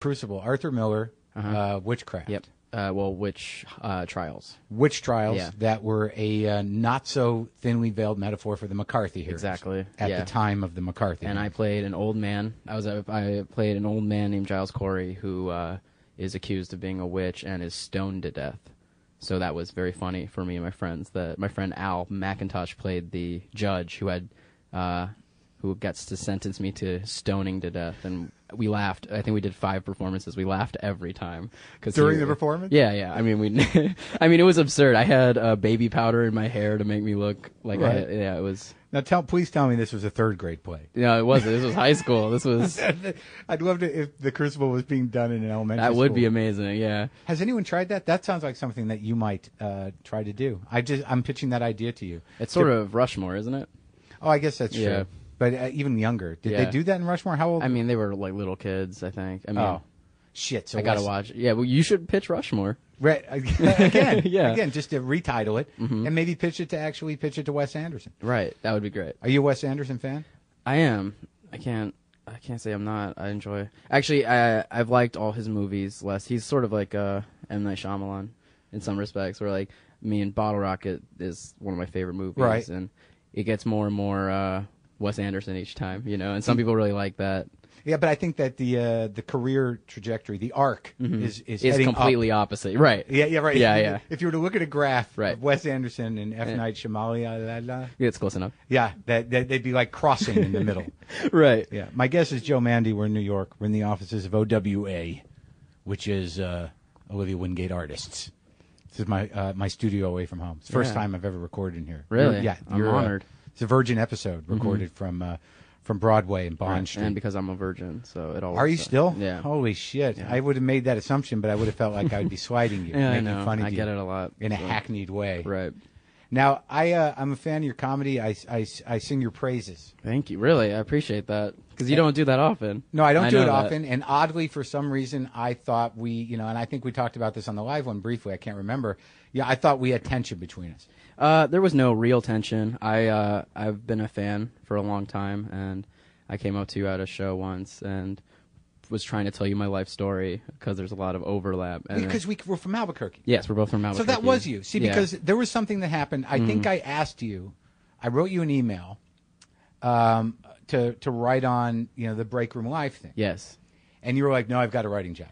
Crucible, Arthur Miller, uh Witchcraft. Yep. Uh, well, which uh, trials? Witch trials Yeah. that were a uh, not so thinly veiled metaphor for the McCarthy hearings. Exactly, At yeah. the time of the McCarthy. And I played an old man. I was I played an old man named Giles Corey who uh, is accused of being a witch and is stoned to death. So that was very funny for me and my friends. That my friend Al McIntosh played the judge who had uh, who gets to sentence me to stoning to death, and we laughed. I think we did five performances. We laughed every time. Cause During he- the performance? Yeah, yeah. I mean, we. I mean, it was absurd. I had uh, baby powder in my hair to make me look like. I, Right. yeah, it was. Now tell please tell me this was a third grade play. No, it wasn't. This was high school. This was. I'd love to if the Crucible was being done in an elementary That would school. be amazing. Yeah. Has anyone tried that? That sounds like something that you might uh, try to do. I just I'm pitching that idea to you. It's sort of Rushmore, isn't it? Oh, I guess that's Yeah. true. But uh, even younger, did Yeah. they do that in Rushmore? How old? I mean, they were like little kids. I think. I mean, oh, shit. So I gotta Wes- watch. Yeah, well, you should pitch Rushmore. Right, again, Yeah. Mm-hmm. again, just to retitle it and maybe pitch it to actually pitch it to Wes Anderson. Right. That would be great. Are you a Wes Anderson fan? I am. I can't. I can't say I'm not. I enjoy. Actually, I I've liked all his movies less. He's sort of like uh, M Night Shyamalan in some respects. Where like me and Bottle Rocket is one of my favorite movies, Right. and it gets more and more uh, Wes Anderson each time. You know, and some people really like that. Yeah, but I think that the uh, the career trajectory, the arc, is is Mm-hmm. Is heading up. completely opposite. Right. Yeah, yeah, right. Yeah, If yeah. If you were to look at a graph Right. of Wes Anderson and F. Yeah. Night Shyamalan, Yeah, it's close enough. yeah, that, that they'd be like crossing in the middle. right. Yeah, my guess is Joe Mande. We're in New York. We're in the offices of OWA, which is uh, Olivia Wingate Artists. This is my uh, my studio away from home. It's the first Yeah. time I've ever recorded in here. Really? You're- yeah, I'm you're, uh, honored. Mm-hmm. it's a Virgin episode recorded from uh, from Broadway and Bond. Street. And because I'm a virgin, so it all. Are you still? Yeah. Holy shit! Yeah. I would have made that assumption, but I would have felt like I would be slighting you, Yeah, I making know. fun of I you get it a lot. in a hackneyed way. Right. Now, I uh, I'm a fan of your comedy. I, I, I sing your praises. Thank you. Really, I appreciate that because you don't do that often. No, I don't do it that. often. And oddly, for some reason, I thought we, you know, and I think we talked about this on the live one briefly. I can't remember. Yeah, I thought we had tension between us. Uh, there was no real tension. I uh, I've been a fan for a long time, and I came up to you at a show once and was trying to tell you my life story because there's a lot of overlap. And Because we were from Albuquerque. yes, we're both from Albuquerque. So that was you. See, Yeah. Mm-hmm. because there was something that happened. I think I asked you, I wrote you an email um, to, to write on, you know, the break room life thing. yes. And you were like, no, I've got a writing job.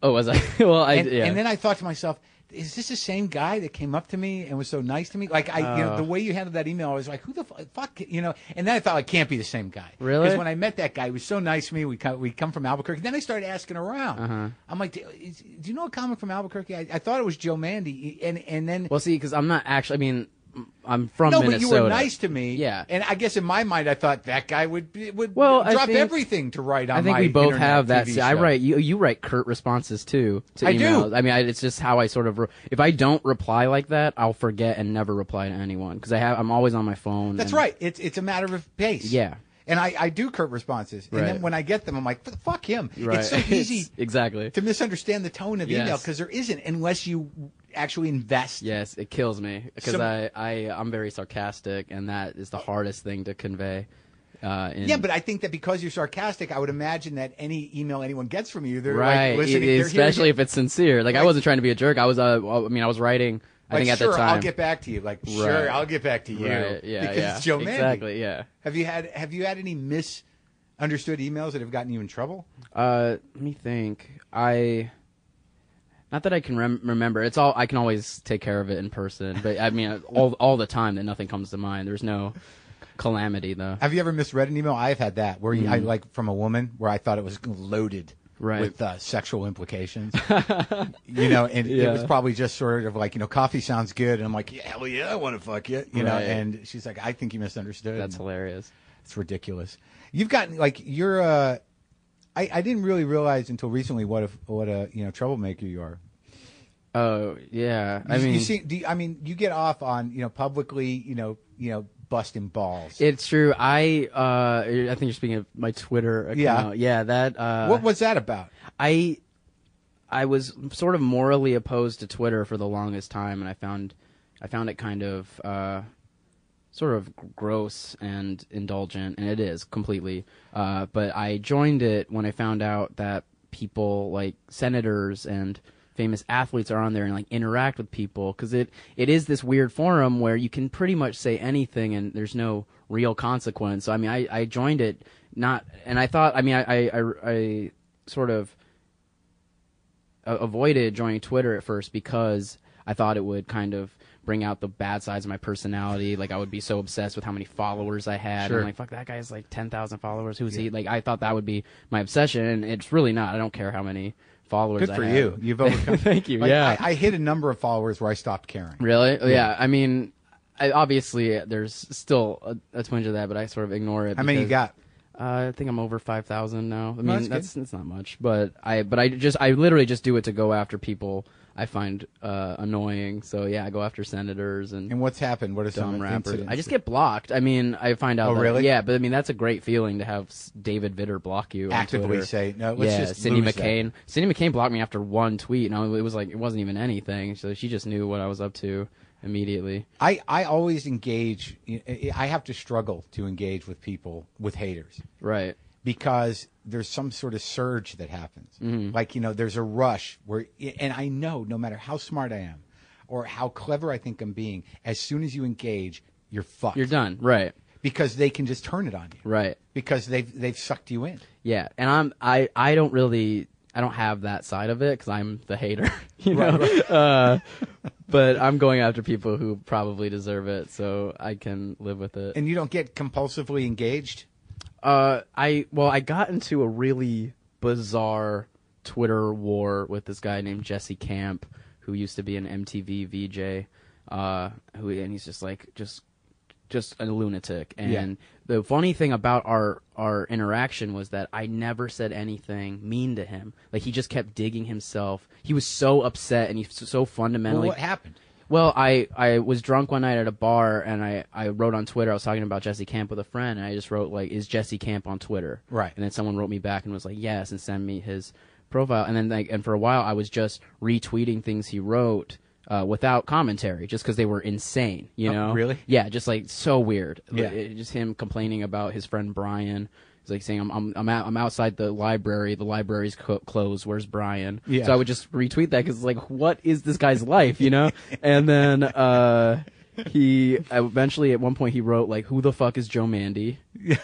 Oh, was I? well, I and, yeah. and then I thought to myself, is this the same guy that came up to me and was so nice to me? Like I, you know, Uh. the way you handled that email, I was like, who the fu- fuck, you know? And then I thought, it can't be the same guy. Really? Because when I met that guy, he was so nice to me. We come, we come from Albuquerque. Then I started asking around. Uh-huh. I'm like, do, is, do you know a comic from Albuquerque? I, I thought it was Joe Mande, and and then. well, see, because I'm not actually. I mean, I'm from no, Minnesota. but you were nice to me. Yeah. and I guess in my mind, I thought that guy would would Well, drop think- everything to write on I think we both have that. See, I write you. You write curt responses too to I do. I mean, I, it's just how I sort of. Re- if I don't reply like that, I'll forget and never reply to anyone because I have. I'm always on my phone. That's and- right. It's it's a matter of pace. Yeah. And I, I do curt responses. And then when I get them, I'm like, fuck him. Right. It's so easy exactly. to misunderstand the tone of email because there isn't unless you actually invest. Yes, it kills me because Some- I, I I'm very sarcastic, and that is the hardest thing to convey. Uh, in, Yeah, but I think that because you're sarcastic, I would imagine that any email anyone gets from you, they're right, like listening. it- they're especially if it's sincere. Like I wasn't trying to be a jerk. I was. Uh, I mean, I was writing. I like, think at sure, the time. I'll get back to you. Like, sure, Right. I'll get back to you. Right, yeah, because yeah. it's Joe Mande. Exactly. Yeah. Have you had Have you had any misunderstood emails that have gotten you in trouble? Uh, let me think. I, not that I can rem- remember. It's all I can always take care of it in person. But I mean, all all the time that nothing comes to mind. There's no calamity though. Have you ever misread an email? I've had that where you I like from a woman where I thought it was loaded Mm. Right. with uh, sexual implications. you know, and it Yeah. was probably just sort of like you know, coffee sounds good, and I'm like, yeah, hell yeah, I want to fuck you. You know, Right. and she's like, I think you misunderstood. That's hilarious. It's ridiculous. You've gotten like you're. Uh, I I didn't really realize until recently what a what a you know troublemaker you are. Oh yeah. I You- mean, you see, do you, I mean, you get off on you know publicly, you know, you know, busting balls. it's true. I uh, I think you're speaking of my Twitter account. Yeah. Yeah. That. Uh, what was that about? I I was sort of morally opposed to Twitter for the longest time, and I found I found it kind of uh, sort of gross and indulgent, and it is completely. Uh, but I joined it when I found out that people like senators and famous athletes are on there and like interact with people because it it is this weird forum where you can pretty much say anything and there's no real consequence. So I mean, I I joined it not and I thought I mean I I, I, I sort of avoided joining Twitter at first because I thought it would kind of bring out the bad sides of my personality. Like I would be so obsessed with how many followers I had. Sure. I'm like, fuck, that guy has like ten thousand followers. Who's he? Like I thought that would be my obsession, and it's really not. I don't care how many followers. Good for you. You've overcome. Thank you. Like, yeah. I, I hit a number of followers where I stopped caring. really? Oh, Yeah. I mean, I, obviously there's still a, a twinge of that, but I sort of ignore it. How many you got? Uh, I think I'm over five thousand now. I mean, that's that's that's not much, but I but I just I literally just do it to go after people I find uh, annoying. So yeah, I go after senators and, And what's happened? What are some dumb rappers. incidents? I just get blocked. I mean, I find out. Oh, that- really? Yeah, but I mean that's a great feeling to have s- David Vitter block you. on actively Twitter. say no. Let's yeah, just Cindy lose that. McCain. Cindy McCain blocked me after one tweet, and I, it was like it wasn't even anything. So she just knew what I was up to immediately. I, I always engage. I have to struggle to engage with people with haters Right. Because there's some sort of surge that happens. Mm-hmm. Like you know, there's a rush where, and I know no matter how smart I am or how clever I think I'm being, as soon as you engage, you're fucked. You're done. Right. because they can just turn it on you Right. because they've they've sucked you in. Yeah, and I'm I I don't really I don't have that side of it because I'm the hater, you know. Right, Uh, but I'm going after people who probably deserve it, so I can live with it. And you don't get compulsively engaged. Uh, I well, I got into a really bizarre Twitter war with this guy named Jesse Camp, who used to be an MTV VJ. Uh, who and he's just like just just a lunatic. And Yeah. the funny thing about our our interaction was that I never said anything mean to him. Like he just kept digging himself. He was so upset and he's so Well, fundamentally what happened? Well, I, I was drunk one night at a bar and I, I wrote on Twitter, I was talking about Jesse Camp with a friend and I just wrote like, is Jesse Camp on Twitter? Right. And then someone wrote me back and was like, yes, and send me his profile. And then like, and for a while I was just retweeting things he wrote, uh, without commentary, just because they were insane, you Oh, know? really? Yeah, just like so weird. Yeah. Like, just him complaining about his friend Brian. He's like saying, "I'm I'm I'm, out, I'm outside the library. The library's co- closed. Where's Brian?" Yeah. So I would just retweet that because like, what is this guy's life, you know? and then uh, he eventually at one point he wrote like, "Who the fuck is Joe Mande?"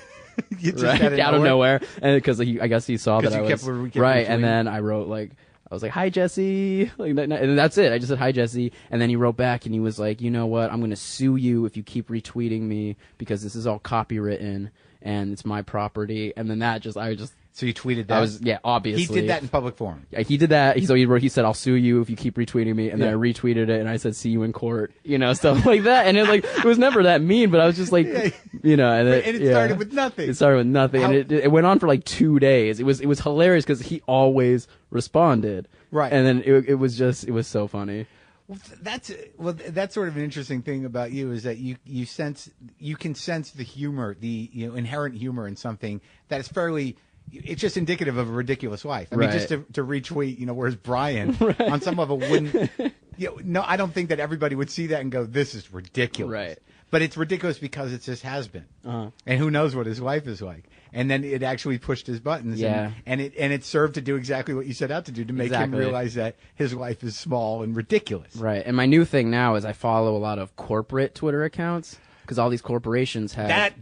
Just right out of out of nowhere? nowhere, and because I guess he saw that I was kept kept right, and then I wrote like. I was like, "Hi Jesse," like, and that's it. I just said, "Hi Jesse," and then he wrote back, and he was like, "You know what? I'm going to sue you if you keep retweeting me because this is all copywritten and it's my property." And then that just, I just, So you tweeted that. I was, yeah, obviously, he did that in public forum. yeah, he did that. He, so he wrote, he said, "I'll sue you if you keep retweeting me," and then I retweeted it, and I said, "See you in court," you know, stuff like that. And it like it was never that mean, but I was just like, Yeah. you know, and it, And it yeah. started with nothing. It started with nothing, How- and it, it went on for like two days. It was it was hilarious because he always responded, Right. And then it, it was just it was so funny. Well, that's well. That's sort of an interesting thing about you is that you you sense you can sense the humor, the you know inherent humor in something that is fairly. It's just indicative of a ridiculous life. I mean, just to, to retweet, you know, where's Brian on some level wouldn't. You know, no, I don't think that everybody would see that and go, "This is ridiculous." Right. But it's ridiculous because it's just has been, Uh-huh. and who knows what his life is like. And then it actually pushed his buttons, Yeah. and, and it and it served to do exactly what you set out to do to make him realize that his life is small and ridiculous. Right. And my new thing now is I follow a lot of corporate Twitter accounts because all these corporations have That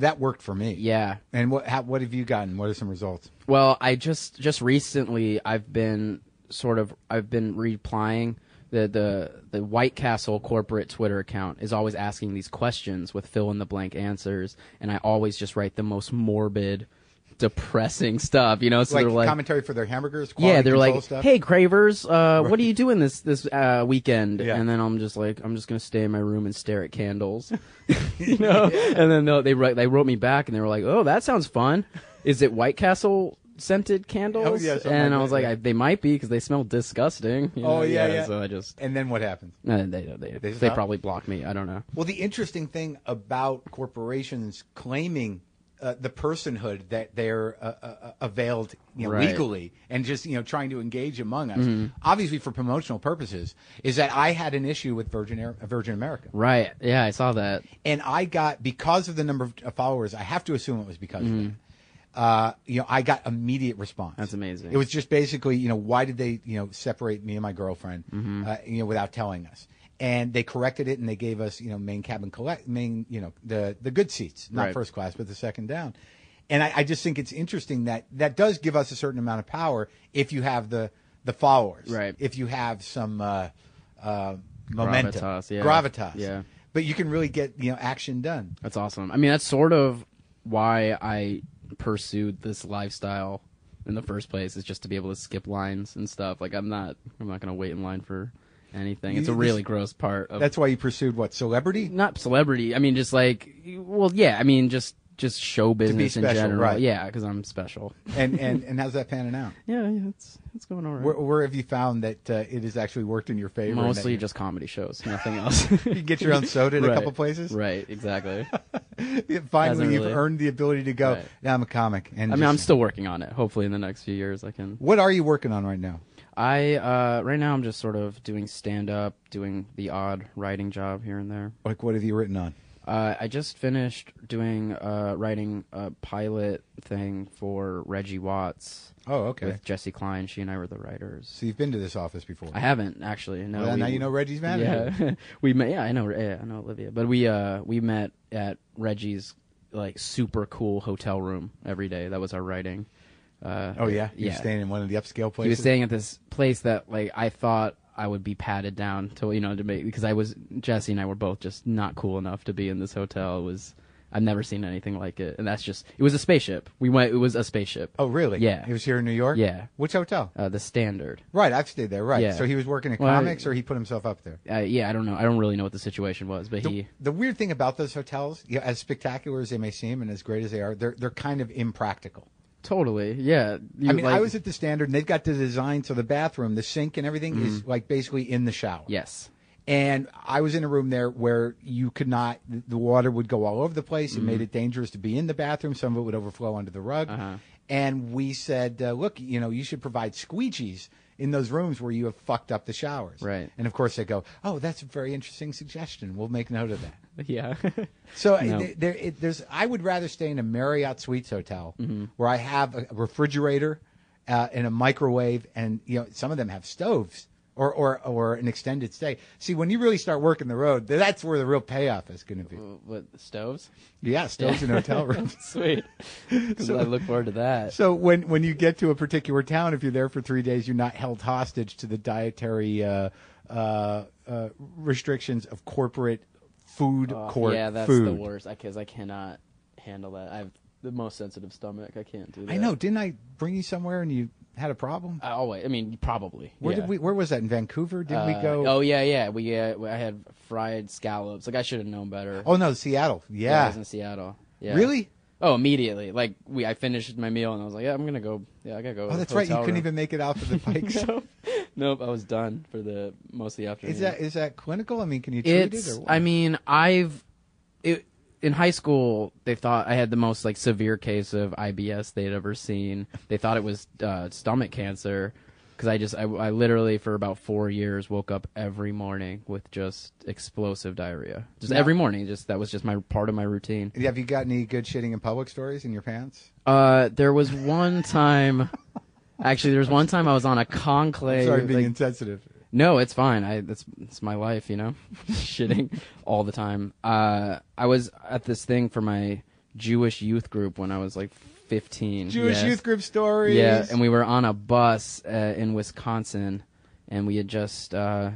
that worked for me. yeah And what how, what have you gotten? What are some results? Well, I just just recently I've been sort of I've been replying the the the White Castle corporate Twitter account is always asking these questions with fill in the blank answers, and I always just write the most morbid, depressing stuff. You know, so like, they're like. commentary for their hamburgers. yeah, they're like, stuff? "Hey, Cravers, uh, what are you doing this this uh, weekend?" Yeah. And then I'm just like, "I'm just gonna stay in my room and stare at candles," you know. And then they'll- they wrote they wrote me back and they were like, "Oh, that sounds fun. Is it White Castle scented candles?" Oh, yeah, and I was like. I, "They might be because they smell disgusting." you Oh, know? yeah, yeah. So I just And then what happens? uh, they they They they, stop? probably blocked me. I don't know. Well, the interesting thing about corporations claiming uh, the personhood that they're uh, uh, availed you know, Right. legally and just you know trying to engage among us, obviously for promotional purposes, is that I had an issue with Virgin Air, Virgin America, Right? Yeah, I saw that. and I got because of the number of followers. I have to assume it was because of that. Uh, you know, I got immediate response. That's amazing. It was just basically, you know, why did they, you know, separate me and my girlfriend, Mm-hmm. uh, you know, without telling us? And they corrected it and they gave us, you know, main cabin collect, main, you know, the the good seats, not Right. first class, but the second down. And I, I just think it's interesting that that does give us a certain amount of power if you have the the followers, Right. If you have some uh, uh, momentum, Gravitas, yeah. gravitas, Yeah. But you can really get you know action done. That's awesome. I mean, that's sort of why I pursued this lifestyle in the first place is just to be able to skip lines and stuff. Like I'm not I'm not going to wait in line for anything. It's a really this- gross part of That's why you pursued what celebrity? not celebrity. I mean just like well, yeah, I mean just just show business in special, general. right. Yeah, cuz I'm special. And and and how's that panning out? Yeah, yeah, it's it's going all right. Where, where have you found that uh, it has actually worked in your favor? Mostly just comedy shows, nothing else. you can get your own soda at a couple places. Right, exactly. Finally, you've really- earned the ability to go. Right. Yeah, I'm a comic. And I mean, I'm still working on it. Hopefully in the next few years I can What are you working on right now? I uh, right now I'm just sort of doing stand up, doing the odd writing job here and there. Like, what have you written on? Uh, I just finished doing uh, writing a pilot thing for Reggie Watts Oh, okay. with Jessi Klein. She and I were the writers. So you've been to this office before. I haven't actually. No, Well, we- now you know Reggie's manager. Yeah, we met. Yeah, I know. Yeah, I know Olivia. But we uh we met at Reggie's like super cool hotel room every day. That was our writing. Uh, Oh yeah, you're yeah. staying in one of the upscale places. He was staying at this place that like I thought I would be patted down to you know to make because I was Jessi and I were both just not cool enough to be in this hotel. It was I've never seen anything like it, and that's just it was a spaceship. We went. It was a spaceship. Oh really? Yeah. It was here in New York. Yeah. Which hotel? Uh, the standard. Right, I've stayed there. Right. Yeah. So he was working at Well, I- comics, or he put himself up there. Uh, yeah, I don't know. I don't really know what the situation was, but The, he. the weird thing about those hotels, you know, as spectacular as they may seem and as great as they are, they're they're kind of impractical. Totally. Yeah. You, I mean, I was at the Standard, and they've got the design so the bathroom, the sink, and everything is like basically in the shower. Mm-hmm. Yes. And I was in a room there where you could not, the water would go all over the place. It made it dangerous to be in the bathroom. Some of it would overflow onto the rug. Mm-hmm. Uh-huh. And we said, uh, look, you know, you should provide squeegees in those rooms where you have fucked up the showers. Right. And of course they go, oh, that's a very interesting suggestion. We'll make note of that. Yeah. So No. th- there, it, there's. I would rather stay in a Marriott Suites hotel Mm-hmm. where I have a refrigerator uh, and a microwave, and you know some of them have stoves or or or an extended stay. See, when you really start working the road, that's where the real payoff is going to be. what stoves? Yeah, stoves in hotel rooms. Sweet. 'Cause I look forward to that. So when when you get to a particular town, if you're there for three days, you're not held hostage to the dietary uh, uh, uh, restrictions of corporate food Oh, court yeah, that's food. the worst. Because I cannot handle that. I have the most sensitive stomach. I can't do that. I know. Didn't I bring you somewhere and you had a problem? I always. I mean, probably. Where yeah. did we? Where was that in Vancouver? Did we Uh, go? Oh yeah, yeah. We uh, I had fried scallops. Like I should have known better. Oh, no, Seattle. I Yeah. was in Seattle. Yeah. Really? Oh, immediately. Like we, I finished my meal and I was like, yeah, I'm gonna go. Yeah, I gotta go. Oh, that's right. You hotel couldn't even make it out for the Pikes. nope. nope. I was done for the most of the afternoon. is that is that clinical? I mean, can you treat it's it or what? i mean i've in high school they thought i had the most like severe case of ibs they'd ever seen they thought it was uh, stomach cancer because i just I, I literally for about four years woke up every morning with just explosive diarrhea just Now- every morning just that was just my part of my routine Have you got any good shitting in public stories in your pants? uh there was one time actually there was one time i was on a conclave Sorry, being like- insensitive. No, it's fine. I that's it's my life, you know. Shitting all the time. Uh, I was at this thing for my Jewish youth group when I was like 15. Jewish Yes. youth group stories. Yeah, and we were on a bus uh, in Wisconsin, and we had just uh,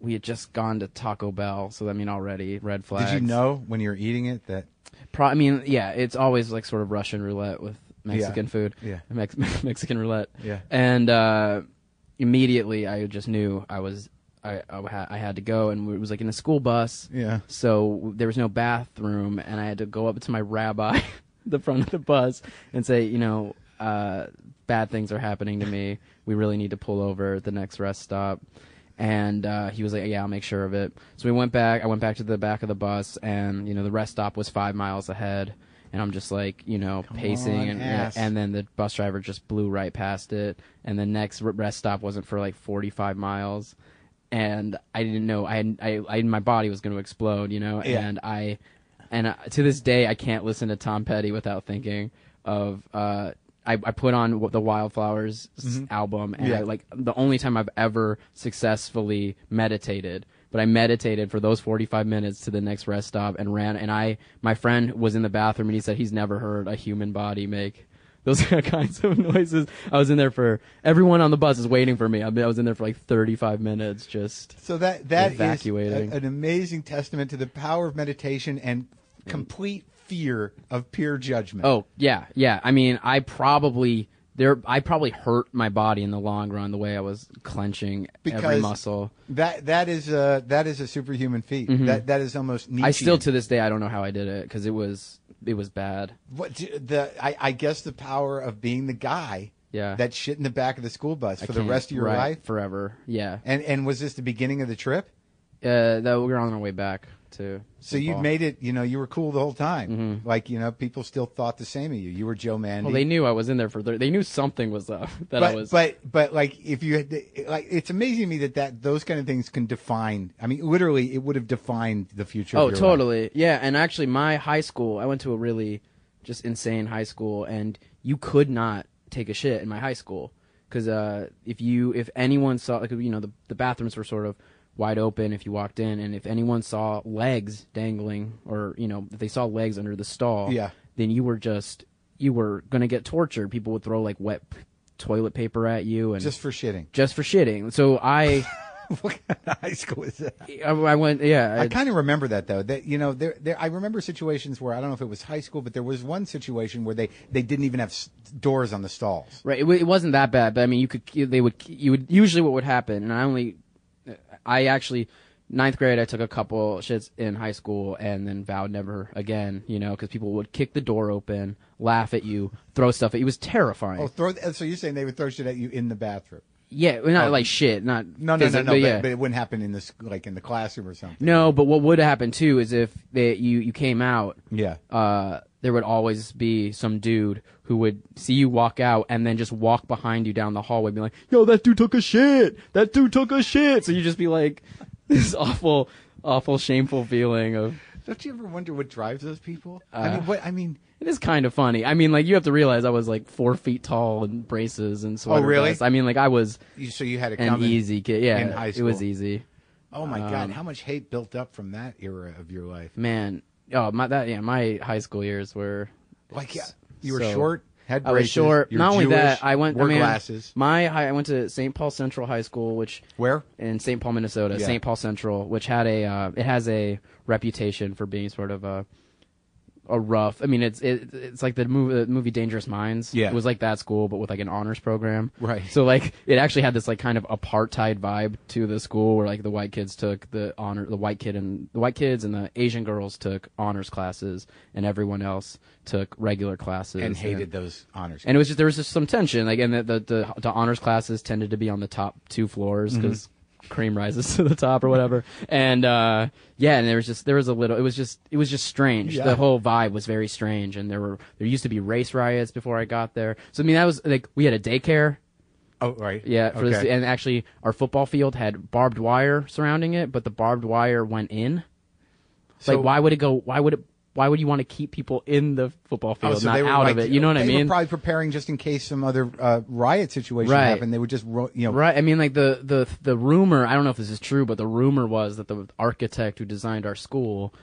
we had just gone to Taco Bell. So I mean, already red flags. Did you know when you were eating it that? Pro- I mean, yeah, it's always like sort of Russian roulette with Mexican food. Yeah. Mex- Mexican roulette. Yeah. And uh, immediately, I just knew I was I I, ha- I had to go, and it was like in a school bus. Yeah. So there was no bathroom, and I had to go up to my rabbi, the front of the bus, and say, you know, uh, bad things are happening to me. We really need to pull over at the next rest stop. And uh, he was like, "Yeah, I'll make sure of it." So we went back. I went back to the back of the bus, and you know, the rest stop was five miles ahead. And I'm just like, you know, pacing, on, and ass. and then the bus driver just blew right past it. And the next rest stop wasn't for like 45 miles, and I didn't know. I had, I, I my body was going to explode, you know. Yeah. And I, and uh, to this day, I can't listen to Tom Petty without thinking, of uh, I, I put on the Wildflowers s- album, and Yeah. I, like the only time I've ever successfully meditated. But I meditated for those 45 minutes to the next rest stop and ran. And I, my friend was in the bathroom and he said he's never heard a human body make those kinds of noises. I was in there for everyone on the bus is waiting for me. I, mean, I was in there for like 35 minutes just. So that that is Evacuating. a- an amazing testament to the power of meditation and complete fear of peer judgment. Oh yeah, yeah. I mean, I probably there. I probably hurt my body in the long run the way I was clenching every muscle. that that is a that is a superhuman feat. That that is almost Nietzschean. Mm-hmm. I still to this day I don't know how I did it because it was it was bad. what the I, I guess the power of being the guy Yeah. that shit in the back of the school bus for the rest of your right, life. forever. Yeah. And and was this the beginning of the trip? Uh, that we were on our way back to. So you made it. You know, you were cool the whole time. Like you know, people still thought the same of you. You were Joe Mande. Mm-hmm. Well, they knew I was in there for. They knew something was up. That but, I was. but but like if you had like it's amazing to me that that those kind of things can define. I mean, literally, it would have defined the future. Oh, of your totally. Yeah, and actually, my high school, I went to a really just insane high school, and you could not take a shit in my high school because uh, if you, if anyone saw, like, you know, the the bathrooms were sort of wide open if you walked in, and if anyone saw legs dangling, or you know, if they saw legs under the stall, Yeah. then you were just you were gonna get tortured. People would throw like wet p- toilet paper at you, and Just for shitting. just for shitting. So I, what kind of high school is that? I, I went, yeah, I kind of remember that though. That you know, there, there. I remember situations where I don't know if it was high school, but there was one situation where they they didn't even have s- doors on the stalls. Right. It, it wasn't that bad, but I mean, you could. They would. You would usually what would happen, and I only. I actually, ninth grade, I took a couple shits in high school, and then vowed never again. You know, because people would kick the door open, laugh at you, throw stuff at you. It was terrifying. Oh, throw. So you're saying they would throw shit at you in the bathroom? yeah, not oh. like shit. Not No, no, no, no. but But, yeah. but it wouldn't happen in this like in the classroom or something. no, but what would happen too is if they, you you came out, Yeah. uh, there would always be some dude who would see you walk out and then just walk behind you down the hallway, be like, "Yo, that dude took a shit. That dude took a shit." So you just be like, this awful, awful, shameful feeling of. Don't you ever wonder what drives those people? I Uh, mean, what I mean. It is kind of funny. I mean, like you have to realize I was like four feet tall and braces and sweater Oh, really? vest. I mean, like I was so you had an easy kid. Yeah, in high it was easy. Oh my god, Um, how much hate built up from that era of your life? Man, oh my that yeah, my high school years were Like, yeah, you were So- short, had I was braces, short. Not only that, I went. wore I mean, glasses. My high, I went to St. Paul Central High School, which Where? in St. Paul, Minnesota, Yeah. St. Paul Central, which had a uh, it has a reputation for being sort of a a rough. I mean, it's it, it's like the movie the movie Dangerous Minds. Yeah. it was like that school, but with like an honors program. Right. So like it actually had this like kind of apartheid vibe to the school, where like the white kids took the honor, the white kid and the white kids and the Asian girls took honors classes, and everyone else took regular classes And hated those honors. and it was just there was just some tension like and the the, the, the honors classes tended to be on the top two floors Mm-hmm. Cream rises to the top or whatever and uh yeah and there was just there was a little it was just it was just strange Yeah. the whole vibe was very strange and there were there used to be race riots before i got there so i mean that was like we had a daycare oh, right. yeah for this, okay. and actually our football field had barbed wire surrounding it but the barbed wire went in So- like why would it go why would it why would you want to keep people in the football Oh, field so not out like, of it you know what i mean Were probably preparing just in case some other uh, riot situation Right. happened. They would just, ro- you know, Right. I mean, like the the the rumor. I don't know if this is true, but the rumor was that the architect who designed our school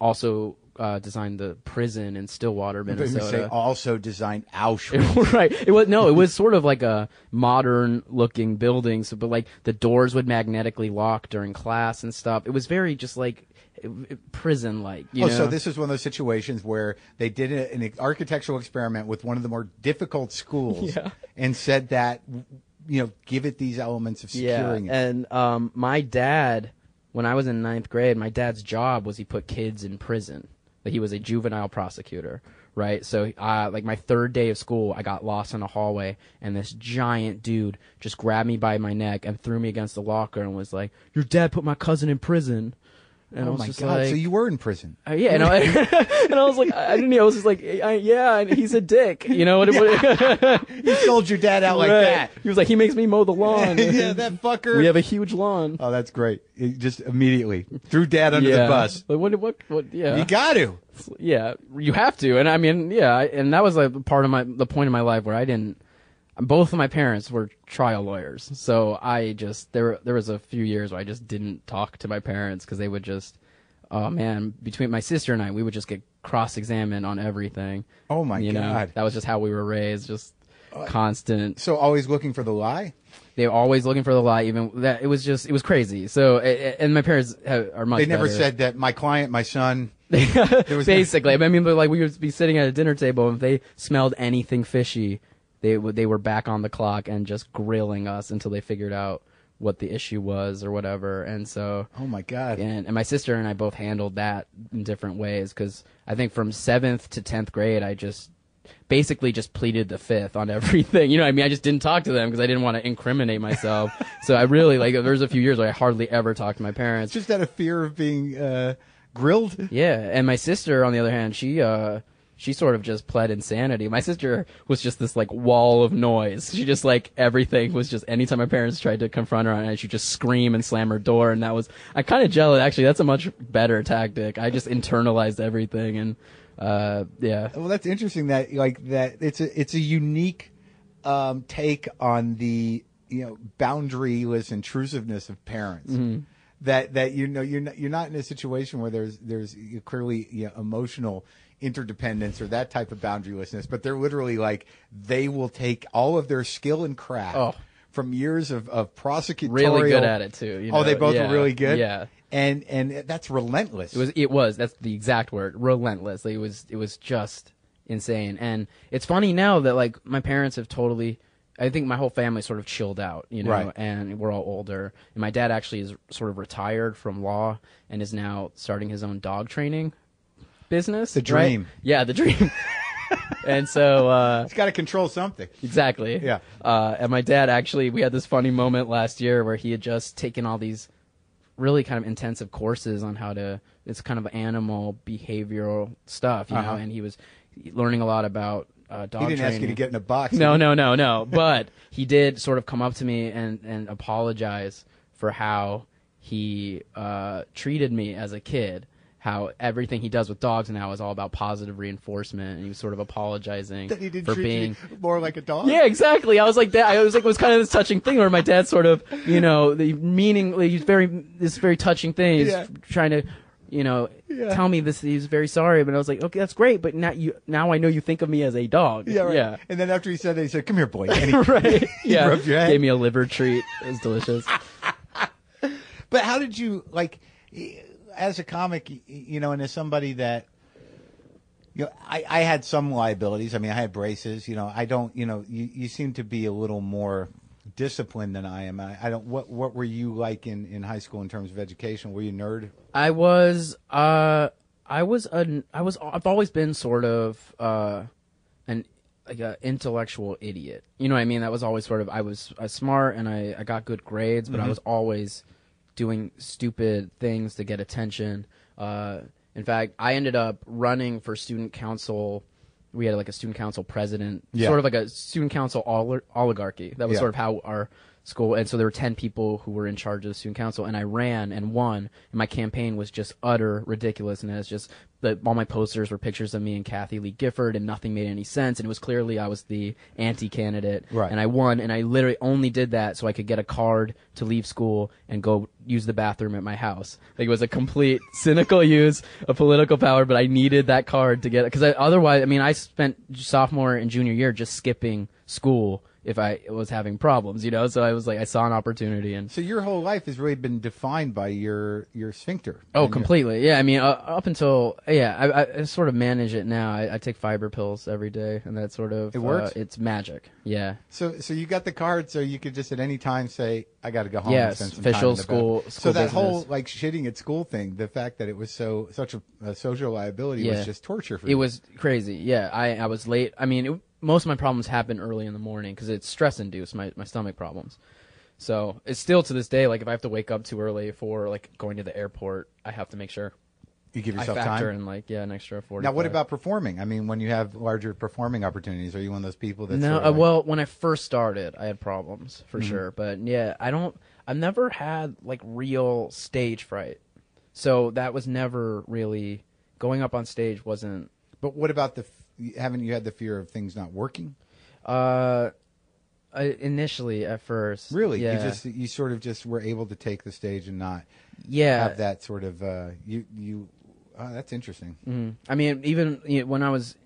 also uh, designed the prison in Stillwater, But you say Minnesota. also designed Auschwitz. right. It was no. It was sort of like a modern looking building. So, but like the doors would magnetically lock during class and stuff. It was very just like prison like. Oh, know? so this is one of those situations where they did a, an architectural experiment with one of the more difficult schools Yeah. and said that, you know, give it these elements of securing yeah. it. And um, my dad, when I was in ninth grade, my dad's job was he put kids in prison. Like he was a juvenile prosecutor, right? So, uh, like my third day of school, I got lost in a hallway, and this giant dude just grabbed me by my neck and threw me against the locker and was like, "Your dad put my cousin in prison." And I Oh was my just god! like, so you were in prison. uh, yeah, and I, and I was like, I didn't. I was just like, I, yeah, and he's a dick. You know what? what You sold your dad out like that. He was like, he makes me mow the lawn. yeah, that fucker. we have a huge lawn. oh, that's great. It just immediately threw dad under yeah. the bus. But what? What? What? Yeah. You got to. yeah. You have to, and I mean, yeah, and that was like part of my the point of my life where I didn't. Both of my parents were trial lawyers, so I just there there was a few years where I just didn't talk to my parents because they would just, oh man, between my sister and I, we would just get cross examined on everything. Oh my you know, god! that was just how we were raised, just uh, constant. So always looking for the lie. They were always looking for the lie. Even that it was just it was crazy. So and my parents have, are much. They never better. said that my client, my son. was- Basically, I mean, but like we would be sitting at a dinner table, and if they smelled anything fishy, they would they were back on the clock and just grilling us until they figured out what the issue was or whatever. And so, Oh my god! and, and my sister and I both handled that in different ways because I think from seventh to tenth grade, I just basically just pleaded the fifth on everything. You know, what I mean, I just didn't talk to them because I didn't want to incriminate myself. so I really like. There's a few years where I hardly ever talked to my parents. Just out of fear of being uh, grilled. Yeah, and my sister, on the other hand, she uh she sort of just pled insanity. My sister was just this like wall of noise. She just like everything was just anytime my parents tried to confront her on it, she'd just scream and slam her door, and that was I kind of jealous. Actually, that's a much better tactic. I just internalized everything, and uh yeah, Well, that's interesting. That like that it's a it's a unique um, take on the you know boundaryless intrusiveness of parents. Mm-hmm. That that you know you're not, you're not in a situation where there's there's clearly you know, emotional interdependence or that type of boundarylessness, but they're literally like they will take all of their skill and craft Oh. from years of of prosecutorial. really good at it too. You oh, they both Yeah, were really good. Yeah. and and that's relentless. It was it was that's the exact word relentless. It was it was just insane. And it's funny now that like my parents have totally I think my whole family sort of chilled out, you know, Right. and we're all older. And my dad actually is sort of retired from law and is now starting his own dog training business. The right? dream. Yeah, the dream. and so uh it's got to control something. Exactly. Yeah. Uh, and my dad actually, we had this funny moment last year where he had just taken all these really kind of intensive courses on how to. It's kind of animal behavioral stuff, you Uh-huh. know, and he was learning a lot about uh, dog He didn't ask you to get in a box. No, no, no, no. But he did sort of come up to me and and apologize for how he uh, treated me as a kid. How everything he does with dogs now is all about positive reinforcement, and he was sort of apologizing That he didn't for treat being you more like a dog. yeah, exactly. I was like that. I was like, it was kind of this touching thing where my dad sort of, you know, the meaning, he's very, this very touching thing. He's Yeah. trying to, you know, Yeah. tell me this. He's very sorry, but I was like, okay, that's great. But now you, now I know you think of me as a dog. Yeah, right. yeah. And then after he said that, he said, "Come here, boy." And he, right. Yeah. rubbed your head. Gave me a liver treat. It was delicious. But how did you like, as a comic, you know, and as somebody that, you know, I, I had some liabilities. I mean, I had braces. You know, I don't. You know, you, you seem to be a little more disciplined than I am. I, I don't. What What were you like in, in high school in terms of education? Were you a nerd? I was, uh, I was a, I was, I've always been sort of, uh, an, like a intellectual idiot. You know what I mean? That was always sort of, I was, I was smart and I, I got good grades, but I was always doing stupid things to get attention. Uh, in fact, I ended up running for student council. We had like a student council president, Yeah. sort of like a student council olig- oligarchy. That was Yeah. sort of how our school, and so there were 10 people who were in charge of the student council, and I ran and won, and my campaign was just utter ridiculous. And ridiculousness. Just the, all my posters were pictures of me and Kathie Lee Gifford, and nothing made any sense, and it was clearly I was the anti-candidate, Right. and I won, and I literally only did that so I could get a card to leave school and go use the bathroom at my house. Like it was a complete cynical use of political power, but I needed that card to get it because otherwise, I mean, I spent sophomore and junior year just skipping school if I was having problems, you know. So I was like, I saw an opportunity, and So your whole life has really been defined by your your sphincter. oh, And your- completely, yeah. I mean, uh, up until yeah, I, I, sort of manage it now. I, I take fiber pills every day, and that sort of It works? Uh, it's magic, yeah. So, so you got the card, so you could just at any time say, "I got to go home." and Yes, spend some official time in the school- So school that whole like shitting at school thing, the fact that it was so such a, a social liability Yeah. was just torture for It you. was crazy. Yeah, I I was late. I mean, it, most of my problems happen early in the morning because it's stress induced. My my stomach problems. So it's still to this day like if I have to wake up too early for like going to the airport, I have to make sure You give I yourself factor time. in like yeah an extra forty. Now, what about performing? I mean, when you have larger performing opportunities, are you one of those people that no? sort Uh, of like- well, when I first started, I had problems for Mm-hmm. sure, but yeah, I don't. I've never had like real stage fright, so that was never really going up on stage. wasn't But what about the? Haven't you had the fear of things not working? uh, I, initially at first Really, Yeah, you just you sort of just were able to take the stage and not yeah. have that sort of uh, you you. Oh, that's interesting. Mhm. I mean, even you know, when I was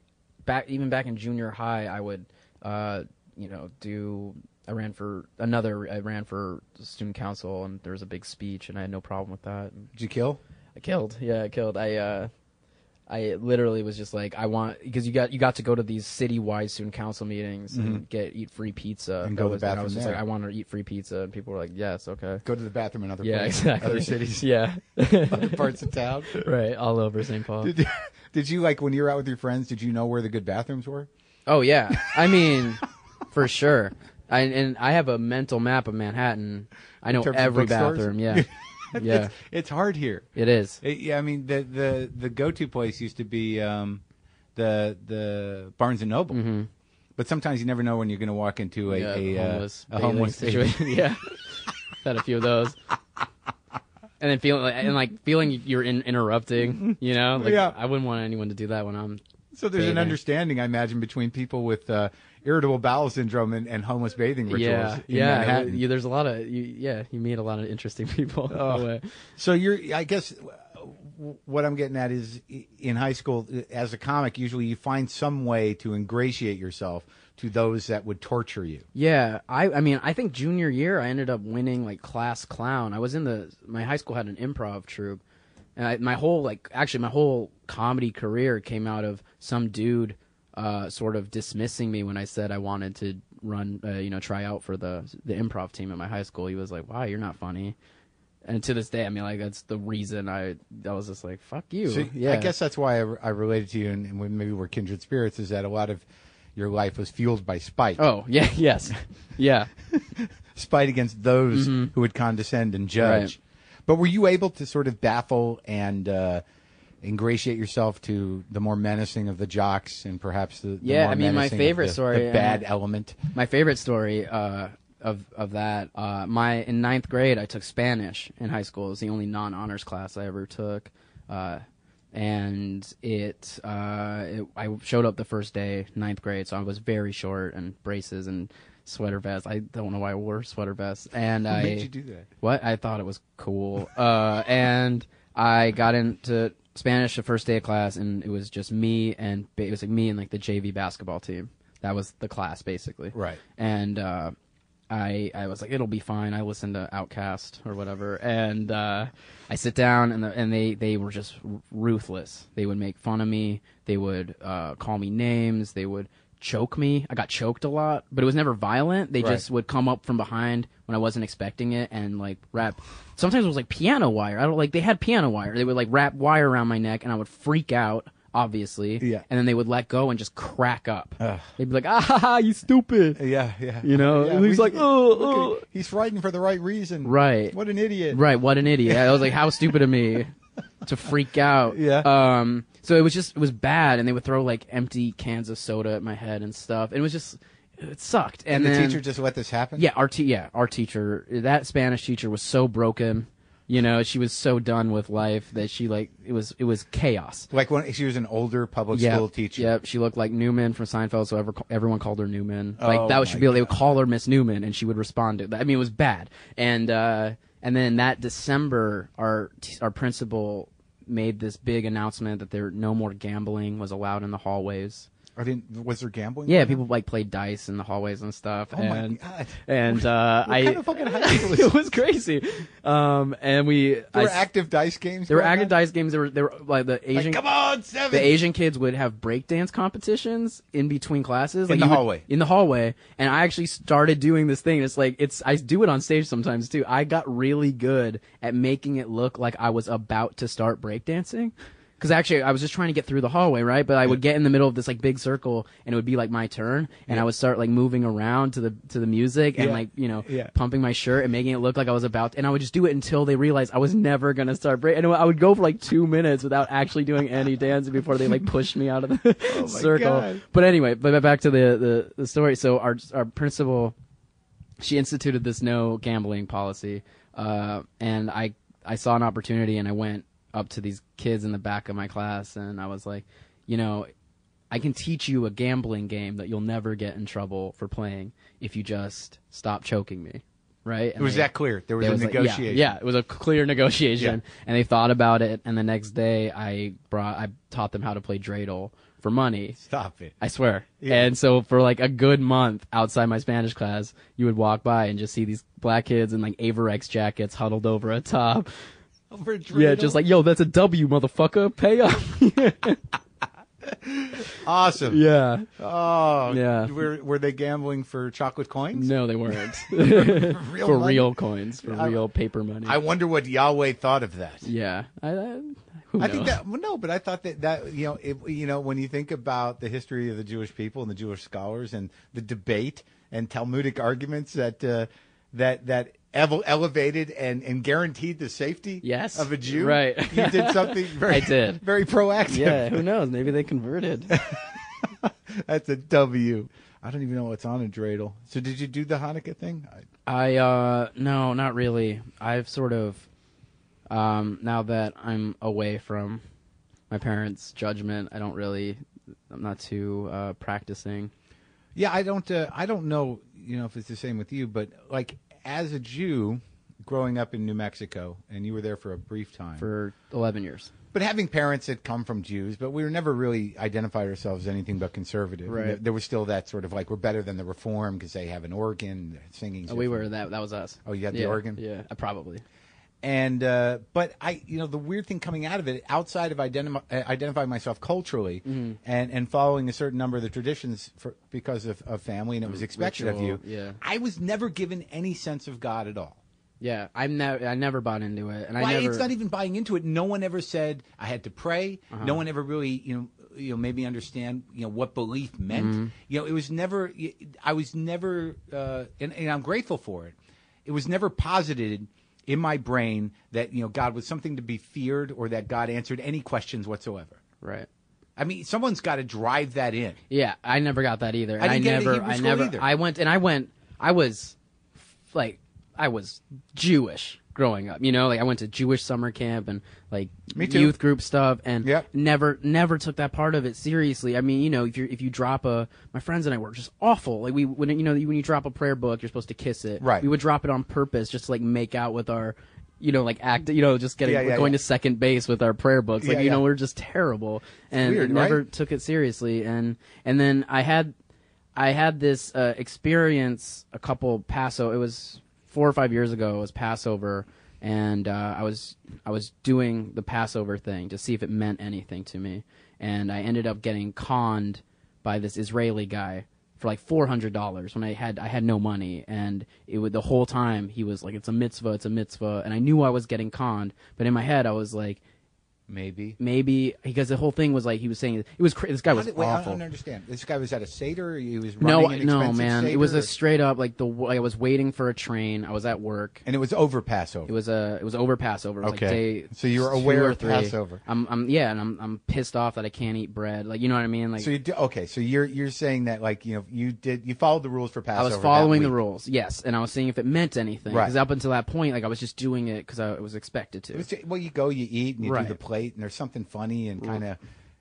back, even back in junior high, I would, uh, you know, do. I ran for another. I ran for student council, and there was a big speech, and I had no problem with that. Did you kill? I killed. Yeah, I killed. I. uh I literally was just like, I want because you got you got to go to these citywide student council meetings and get eat free pizza. Mm-hmm. And That go to the and I was just there. like, I want to eat free pizza, and people were like, Yes, okay. Go to the bathroom in other Yeah, places, exactly. other cities, yeah, other parts of town. right, all over St. Paul. Did you, did you like when you were out with your friends? Did you know where the good bathrooms were? Oh yeah, I mean, for sure. I and I have a mental map of Manhattan. I know every bathroom. Yeah, yeah, it's, it's hard here. it is. It, yeah, I mean the the the go to place used to be um, the the Barnes and Noble, hmm but sometimes you never know when you're going to walk into a yeah, a, the uh, homeless, a homeless situation. yeah, had a few of those. And then feeling like, and like feeling you're in, interrupting, you know, like Yeah. I wouldn't want anyone to do that when I'm. So there's an understanding, I imagine, between people with uh, irritable bowel syndrome and, and homeless bathing rituals. Yeah, yeah. You, there's a lot of you, yeah. You meet a lot of interesting people. Oh. So you're, I guess, what I'm getting at is, in high school, as a comic, usually you find some way to ingratiate yourself to those that would torture you. Yeah, I I mean I think junior year I ended up winning like class clown. I was in the my high school had an improv troupe, and I, my whole like actually my whole comedy career came out of some dude uh, sort of dismissing me when I said I wanted to run uh, you know try out for the the improv team at my high school. He was like, "Wow, you're not funny." And to this day, I mean, like that's the reason I I was just like, "Fuck you." So yeah, I guess that's why I, I related to you, and, and maybe we're kindred spirits, is that a lot of your life was fueled by spite. Oh yeah, yes, yeah. spite against those who would condescend and judge. Mm-hmm. Right. But were you able to sort of baffle and uh, ingratiate yourself to the more menacing of the jocks and perhaps the, the Yeah, more I mean, my favorite the- story, the uh, bad element? my favorite story uh, of of that uh, my in ninth grade I took Spanish in high school. It was the only non honors class I ever took, uh, and it, uh, it I showed up the first day ninth grade, so I was very short and braces and sweater vest. I don't know why I wore sweater vests, and What I made you do that? what I thought it was cool. Uh, and I got into Spanish the first day of class, and it was just me and it was like me and like the JV basketball team. That was the class basically. Right. And uh, I I was like, it'll be fine. I listened to OutKast or whatever, and uh, I sit down and the, and they they were just ruthless. They would make fun of me. They would uh, call me names. They would choke me. I got choked a lot, but it was never violent. They Right. just would come up from behind when I wasn't expecting it and like wrap. Sometimes it was like piano wire. I don't like they had piano wire. They would like wrap wire around my neck, and I would freak out. Obviously, Yeah. and then they would let go and just crack up. Ugh. They'd be like, "Ah, ha, ha, you stupid!" Yeah, yeah. You know, yeah, he's we- like, "Oh, oh." he's frightened for the right reason. Right. What an idiot. Right, what an idiot. I was like, how stupid of me to freak out. Yeah. Um so it was just it was bad and they would throw like empty cans of soda at my head and stuff. It was just it sucked. And, And, the then, teacher just let this happen? Yeah, our te- yeah, our teacher that Spanish teacher was so broken. You know, she was so done with life that she like it was it was chaos. Like when she was an older public Yeah, school teacher. Yep, she looked like Newman from Seinfeld, so ever, everyone called her Newman. Oh, Like that was my should be they would call her Miss Newman, and she would respond to that. I mean, it was bad. And uh, and then that December, our our principal made this big announcement that there no more gambling was allowed in the hallways. I didn't. Was there gambling? Yeah, people like played dice in the hallways and stuff. Oh my and God. and uh, What I kind of fucking high school it was crazy. Um, and we There I were active dice games. there were active on? dice games. There were there were like the Asian Like, come on, seven. the Asian kids would have breakdance competitions in between classes, like the you would- hallway. In the hallway, and I actually started doing this thing. It's like it's I do it on stage sometimes too. I got really good at making it look like I was about to start breakdancing. Because actually, I was just trying to get through the hallway, right? But I would get in the middle of this like big circle, and it would be like my turn, and Yeah. I would start like moving around to the to the music and Yeah. like you know Yeah. pumping my shirt and making it look like I was about, and I would just do it until they realized I was never gonna start break. And I would go for like two minutes without actually doing any dancing before they like pushed me out of the Oh circle. God. But anyway, but back to the, the the story. So our our principal, she instituted this no gambling policy, uh, and I I saw an opportunity and I went up to these kids in the back of my class and I was like, you know, I can teach you a gambling game that you'll never get in trouble for playing if you just stop choking me, right? It was they- that clear. There was a was like- yeah, negotiation. yeah, it was a clear negotiation, and they thought about it. And the next day, I brought, I taught them how to play dreidel for money. Stop it. I swear. Yeah. And so for like a good month outside my Spanish class, you would walk by and just see these black kids in like Avirex jackets huddled over a top. Over Yeah, just like, yo, that's a W, motherfucker. Pay up. awesome. yeah. Oh, Yeah. Were were they gambling for chocolate coins? No, they weren't. Real for money? real coins, for I- real paper money. I wonder what Yahweh thought of that. yeah. I, I, who I think that well, no, but I thought that that you know, it, you know, when you think about the history of the Jewish people and the Jewish scholars and the debate and Talmudic arguments that uh, that that elevated and, and guaranteed the safety Yes. of a Jew, Right. You did something very, I did. very proactive. yeah, who knows? Maybe they converted. That's a W. I don't even know what's on a dreidel. So did you do the Hanukkah thing? I, I uh no, not really. I've sort of um now that I'm away from my parents' judgment, I don't really I'm not too uh practicing. Yeah, I don't. Uh, I don't know. You know if it's the same with you, but like as a Jew, growing up in New Mexico, and you were there for a brief time. for 11 years. but having parents that come from Jews, but we were never really identified ourselves as anything but conservative. Right. There, was still that sort of like we're better than the Reform because they have an organ singing. Oh, we were that that was us. Oh, you had the organ? Yeah, probably. And uh, but I, you know, the weird thing coming out of it, outside of identi- uh, identifying myself culturally Mm-hmm. and and following a certain number of the traditions for, because of, of family, and it was expected of you. Mm, yeah. I was never given any sense of God at all. Yeah, I'm never I never bought into it and I Why? never It's not even buying into it. No one ever said I had to pray. Uh-huh. No one ever really, you know, you know, made me understand, you know, what belief meant. Mm-hmm. You know, it was never. I was never, uh, and, and I'm grateful for it. It was never posited in my brain that you know God was something to be feared or that God answered any questions whatsoever. right. I mean, someone's got to drive that in. Yeah, I never got that either. And didn't get never, I never, either. I went and I went. I was like, I was Jewish growing up. You know, like I went to Jewish summer camp and like youth group stuff, and Yep. never, never took that part of it seriously. I mean, you know, if you if you drop a, my friends and I were just awful. Like we when you know when you drop a prayer book, you're supposed to kiss it. Right. We would drop it on purpose, just to like make out with our. You know, like act. You know, just getting Yeah, yeah, going yeah. to second base with our prayer books. Like you know, we're just terrible, and weird, never right? took it seriously. And and then I had I had this uh, experience a couple Passover. It was four or five years ago. It was Passover, and uh, I was I was doing the Passover thing to see if it meant anything to me, and I ended up getting conned by this Israeli guy for like four hundred dollars when I had I had no money, and it would the whole time he was like, "It's a mitzvah, it's a mitzvah," and I knew I was getting conned, but in my head I was like. Maybe. Maybe because the whole thing was like he was saying it was cra- this guy How was did- wait, I awful. don't understand. This guy was at a seder. He was No, running an no, expensive man. It was or- a straight up like the like, I was waiting for a train. I was at work. and it was over Passover. It was a it was over Passover. It was Okay. Like day So you were two aware or of three. Passover. I'm I'm yeah, and I'm I'm pissed off that I can't eat bread. Like you know what I mean? Like So you do, okay. So you're you're saying that like you know you did you followed the rules for Passover. I was that following the week. rules. Yes, and I was seeing if it meant anything. Right. Because up until that point, like I was just doing it because I was expected to. It was, well, you go, you eat, and you Right. do the plate, and there's something funny and kind of,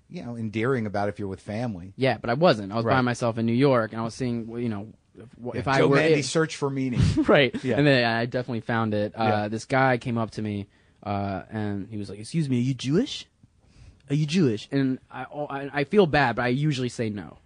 you know, endearing about if you're with family. yeah, but I wasn't. I was by Right. myself in New York, and I was seeing you know if, if I Joe were Mande search for meaning. right. Yeah. And then I definitely found it. Uh, Yeah. This guy came up to me, uh, and he was like, "Excuse me, are you Jewish? Are you Jewish?" And I, oh, I, I feel bad, but I usually say no.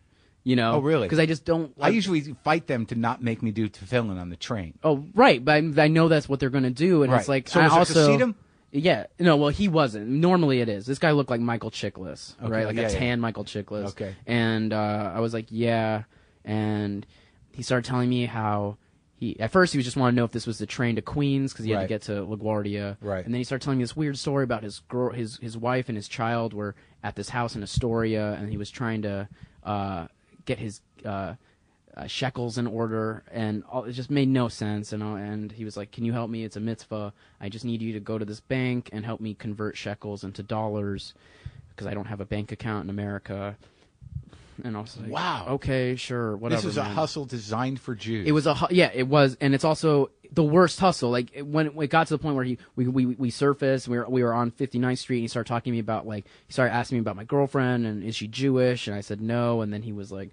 You know? Oh, really? Because I just don't. I usually fight them to not make me do tefillin on the train. Oh, right. But I, I know that's what they're going to do, and it's like So I was also. Yeah. No. Well, he wasn't. Normally, it is. This guy looked like Michael Chiklis, Okay, right? Like yeah, a yeah. tan Michael Chiklis. Okay. And uh, I was like, yeah. And he started telling me how he at first he was just wanted to know if this was the train to Queens because he had Right. to get to LaGuardia. Right. And then he started telling me this weird story about his girl, his his wife and his child were at this house in Astoria, and he was trying to uh, get his uh, uh, shekels in order, and all, it just made no sense. And all, and he was like, "Can you help me? It's a mitzvah. I just need you to go to this bank and help me convert shekels into dollars because I don't have a bank account in America." And I was like, Wow. okay, sure, whatever." This a man." hustle designed for Jews. It was a hu- yeah, it was, and it's also the worst hustle. Like it- when it got to the point where he we we, we surfaced, we were we were on 59th Street, and he started talking to me about like he started asking me about my girlfriend and is she Jewish, and I said no, and then he was like,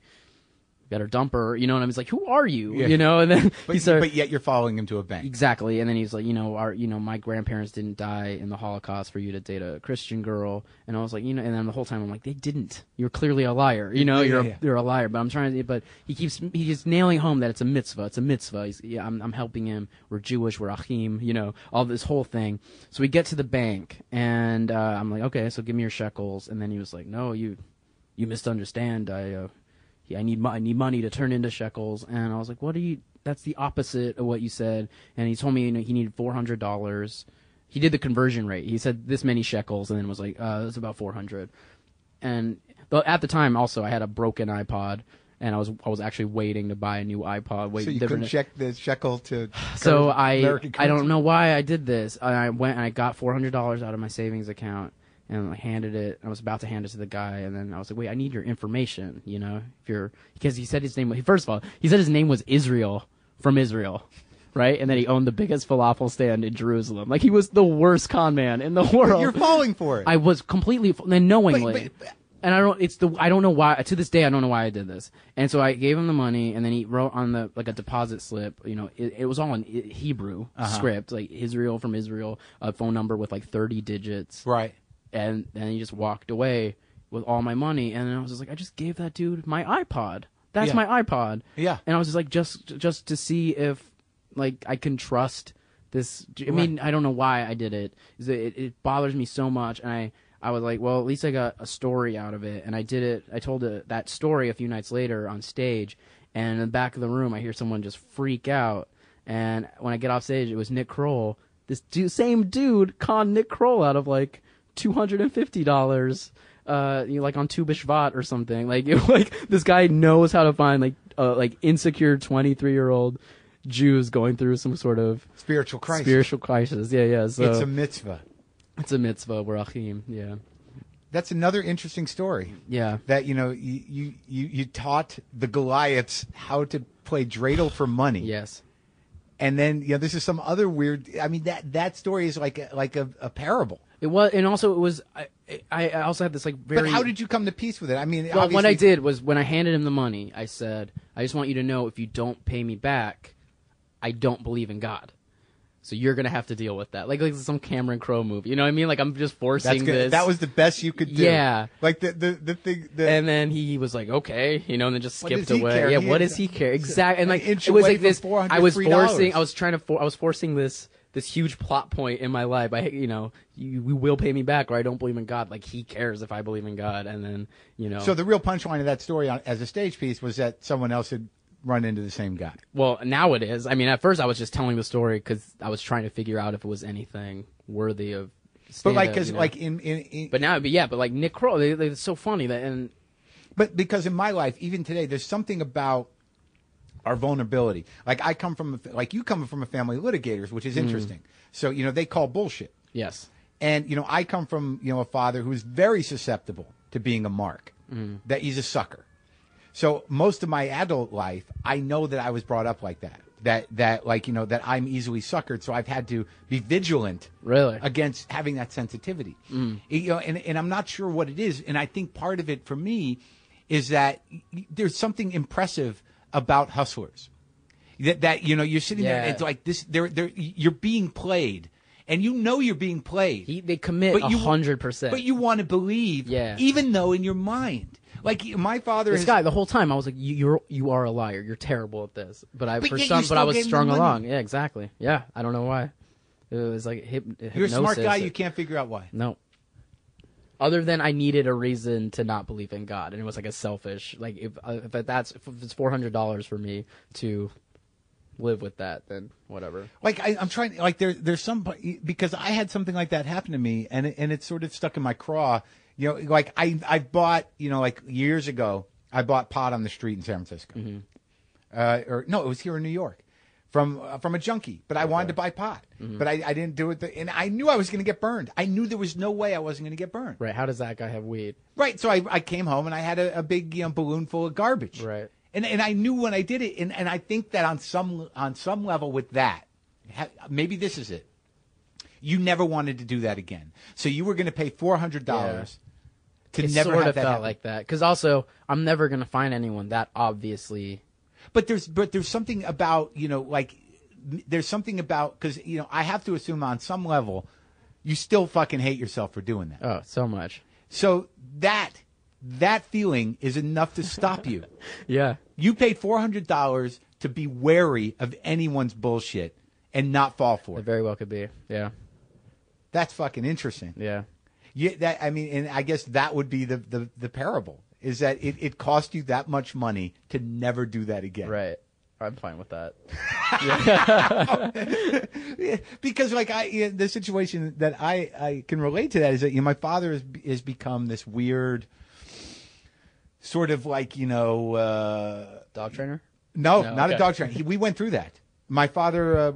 "Better dump her," you know, what I was like, "Who are you?" Yeah. You know, and then but, he started. but yet you're following him to a bank. Exactly, and then he's like, you know, our, you know, my grandparents didn't die in the Holocaust for you to date a Christian girl, and I was like, you know, and then the whole time I'm like, they didn't. You're clearly a liar. You know, Yeah, you're yeah, a, you're a liar. But I'm trying to, but he keeps he's nailing home that it's a mitzvah. It's a mitzvah. He's, yeah, I'm I'm helping him. We're Jewish. We're achim. You know, all this whole thing. So we get to the bank, and uh, I'm like, okay, so give me your shekels, and then he was like, no, you you misunderstand. I uh, I need I need money to turn into shekels, and I was like, what are you? That's the opposite of what you said. And he told me you know, he needed four hundred dollars. He did the conversion rate. He said this many shekels, and then was like, uh, it's about four hundred. And but at the time, also, I had a broken iPod, and I was I was actually waiting to buy a new iPod. Wait, so you different. couldn't check the shekel to. So I I don't know why I did this. I went and I got four hundred dollars out of my savings account and I handed it. I was about to hand it to the guy, and then I was like, "Wait, I need your information." You know, if you're because he said his name. First of all, he said his name was Israel from Israel. Right, and then he owned the biggest falafel stand in Jerusalem. Like he was the worst con man in the world. But you're falling for it. I was completely then knowingly. But- but- and I don't. It's the. I don't know why. To this day, I don't know why I did this. And so I gave him the money, and then he wrote on the like a deposit slip. You know, it, it was all in Hebrew Uh-huh. script, like Israel from Israel, a phone number with like thirty digits, right. And then he just walked away with all my money. And I was just like, I just gave that dude my iPod. That's Yeah. my iPod. Yeah. And I was just like, just just to see if like I can trust this. I mean, I don't know why I did it. It, it bothers me so much, and I I was like, well, at least I got a story out of it, and I did it. I told it, that story a few nights later on stage, and in the back of the room, I hear someone just freak out, and when I get off stage, it was Nick Kroll. This dude, same dude conned Nick Kroll out of like two hundred and fifty dollars. Uh, you know, like on Tu B'Shvat or something. Like, it, like this guy knows how to find like uh, like insecure twenty three year old Jews going through some sort of Spiritual crisis. spiritual crisis. Yeah, yeah. So It's a mitzvah. it's a mitzvah. We're achim. Yeah, That's another interesting story. yeah. That you know you you you, you taught the Goliaths how to play dreidel for money. Yes. And then you know this is some other weird. I mean that that story is like a, like a, a parable. It was, and also it was. I, I also had this like very. But how did you come to peace with it? I mean, Well, what I did was when I handed him the money, I said, "I just want you to know if you don't pay me back, I don't believe in God. So you're gonna have to deal with that, like like some Cameron Crowe movie. You know what I mean? Like I'm just forcing That's this. That was the best you could do. Yeah. Like the the the thing. The, and then he was like, "Okay," you know, and then just skipped away. care? Yeah, He what does he care? Exactly. And like it was like this. I was forcing. I was trying to. For, I was forcing this this huge plot point in my life. I, you know, you, you will pay me back, or I don't believe in God. Like he cares if I believe in God, and then you know. so the real punchline of that story on, as a stage piece was that someone else had run into the same guy. Well, now it is. I mean, at first I was just telling the story because I was trying to figure out if it was anything worthy of. But like because you know? like in, in, in But now, but yeah, but like Nick Kroll, they, they, it's so funny that and But because in my life, even today, there's something about our vulnerability. Like I come from, a, like you come from a family of litigators, which is Mm. interesting. So you know they call bullshit, yes, and you know I come from you know a father who's very susceptible to being a mark. Mm. That he's a sucker. So most of my adult life, I know that I was brought up like that. That that like you know that I'm easily suckered. So I've had to be vigilant really. against having that sensitivity. Mm. You know, and, and I'm not sure what it is. And I think part of it for me is that there's something impressive about hustlers. That, that you know, you're sitting there, it's like this, they're, they're, you're being played. And you know you're being played. He, they commit a But you- hundred percent. but you want to believe, Yeah. even though in your mind. Like my father this has, guy the whole time I was like, you, "You're you are a liar. You're terrible at this." But I But for some, but I was strung along. Yeah, exactly. Yeah, I don't know why. It was like hip, you're a smart guy, you can't figure out why. No. Other than I needed a reason to not believe in God, and it was like a selfish, like if uh, if that's if it's four hundred dollars for me to live with that, then whatever. like I, I'm trying like there there's some because I had something like that happen to me and it, and it's sort of stuck in my craw. You know, like I I bought you know like years ago I bought pot on the street in San Francisco, uh, or no, it was here in New York. From uh, from a junkie, but I wanted to buy pot, but I, I didn't do it, the, and I knew I was going to get burned. I knew there was no way I wasn't going to get burned. Right? How does that guy have weed? Right. So I, I came home and I had a, a big you know, balloon full of garbage. Right. And and I knew when I did it, and, and I think that on some on some level with that, ha- maybe this is it. You never wanted to do that again, so you were going to pay four hundred dollars to it never sort have of that felt happen. like that because also I'm never gonna find anyone that obviously. But there's but there's something about you know like there's something about because you know I have to assume on some level you still fucking hate yourself for doing that. Oh, so much. So that that feeling is enough to stop you. Yeah. You paid four hundred dollars to be wary of anyone's bullshit and not fall for It it. very well could be. Yeah. That's fucking interesting. Yeah. You, that I mean, and I guess that would be the the, the parable is that it, it cost you that much money to never do that again. Right. I'm fine with that. Yeah, because like I yeah, the situation that I I can relate to that is that you know my father has has become this weird sort of like you know uh Dog trainer. No, No, not a dog trainer. He, we went through that. My father, uh,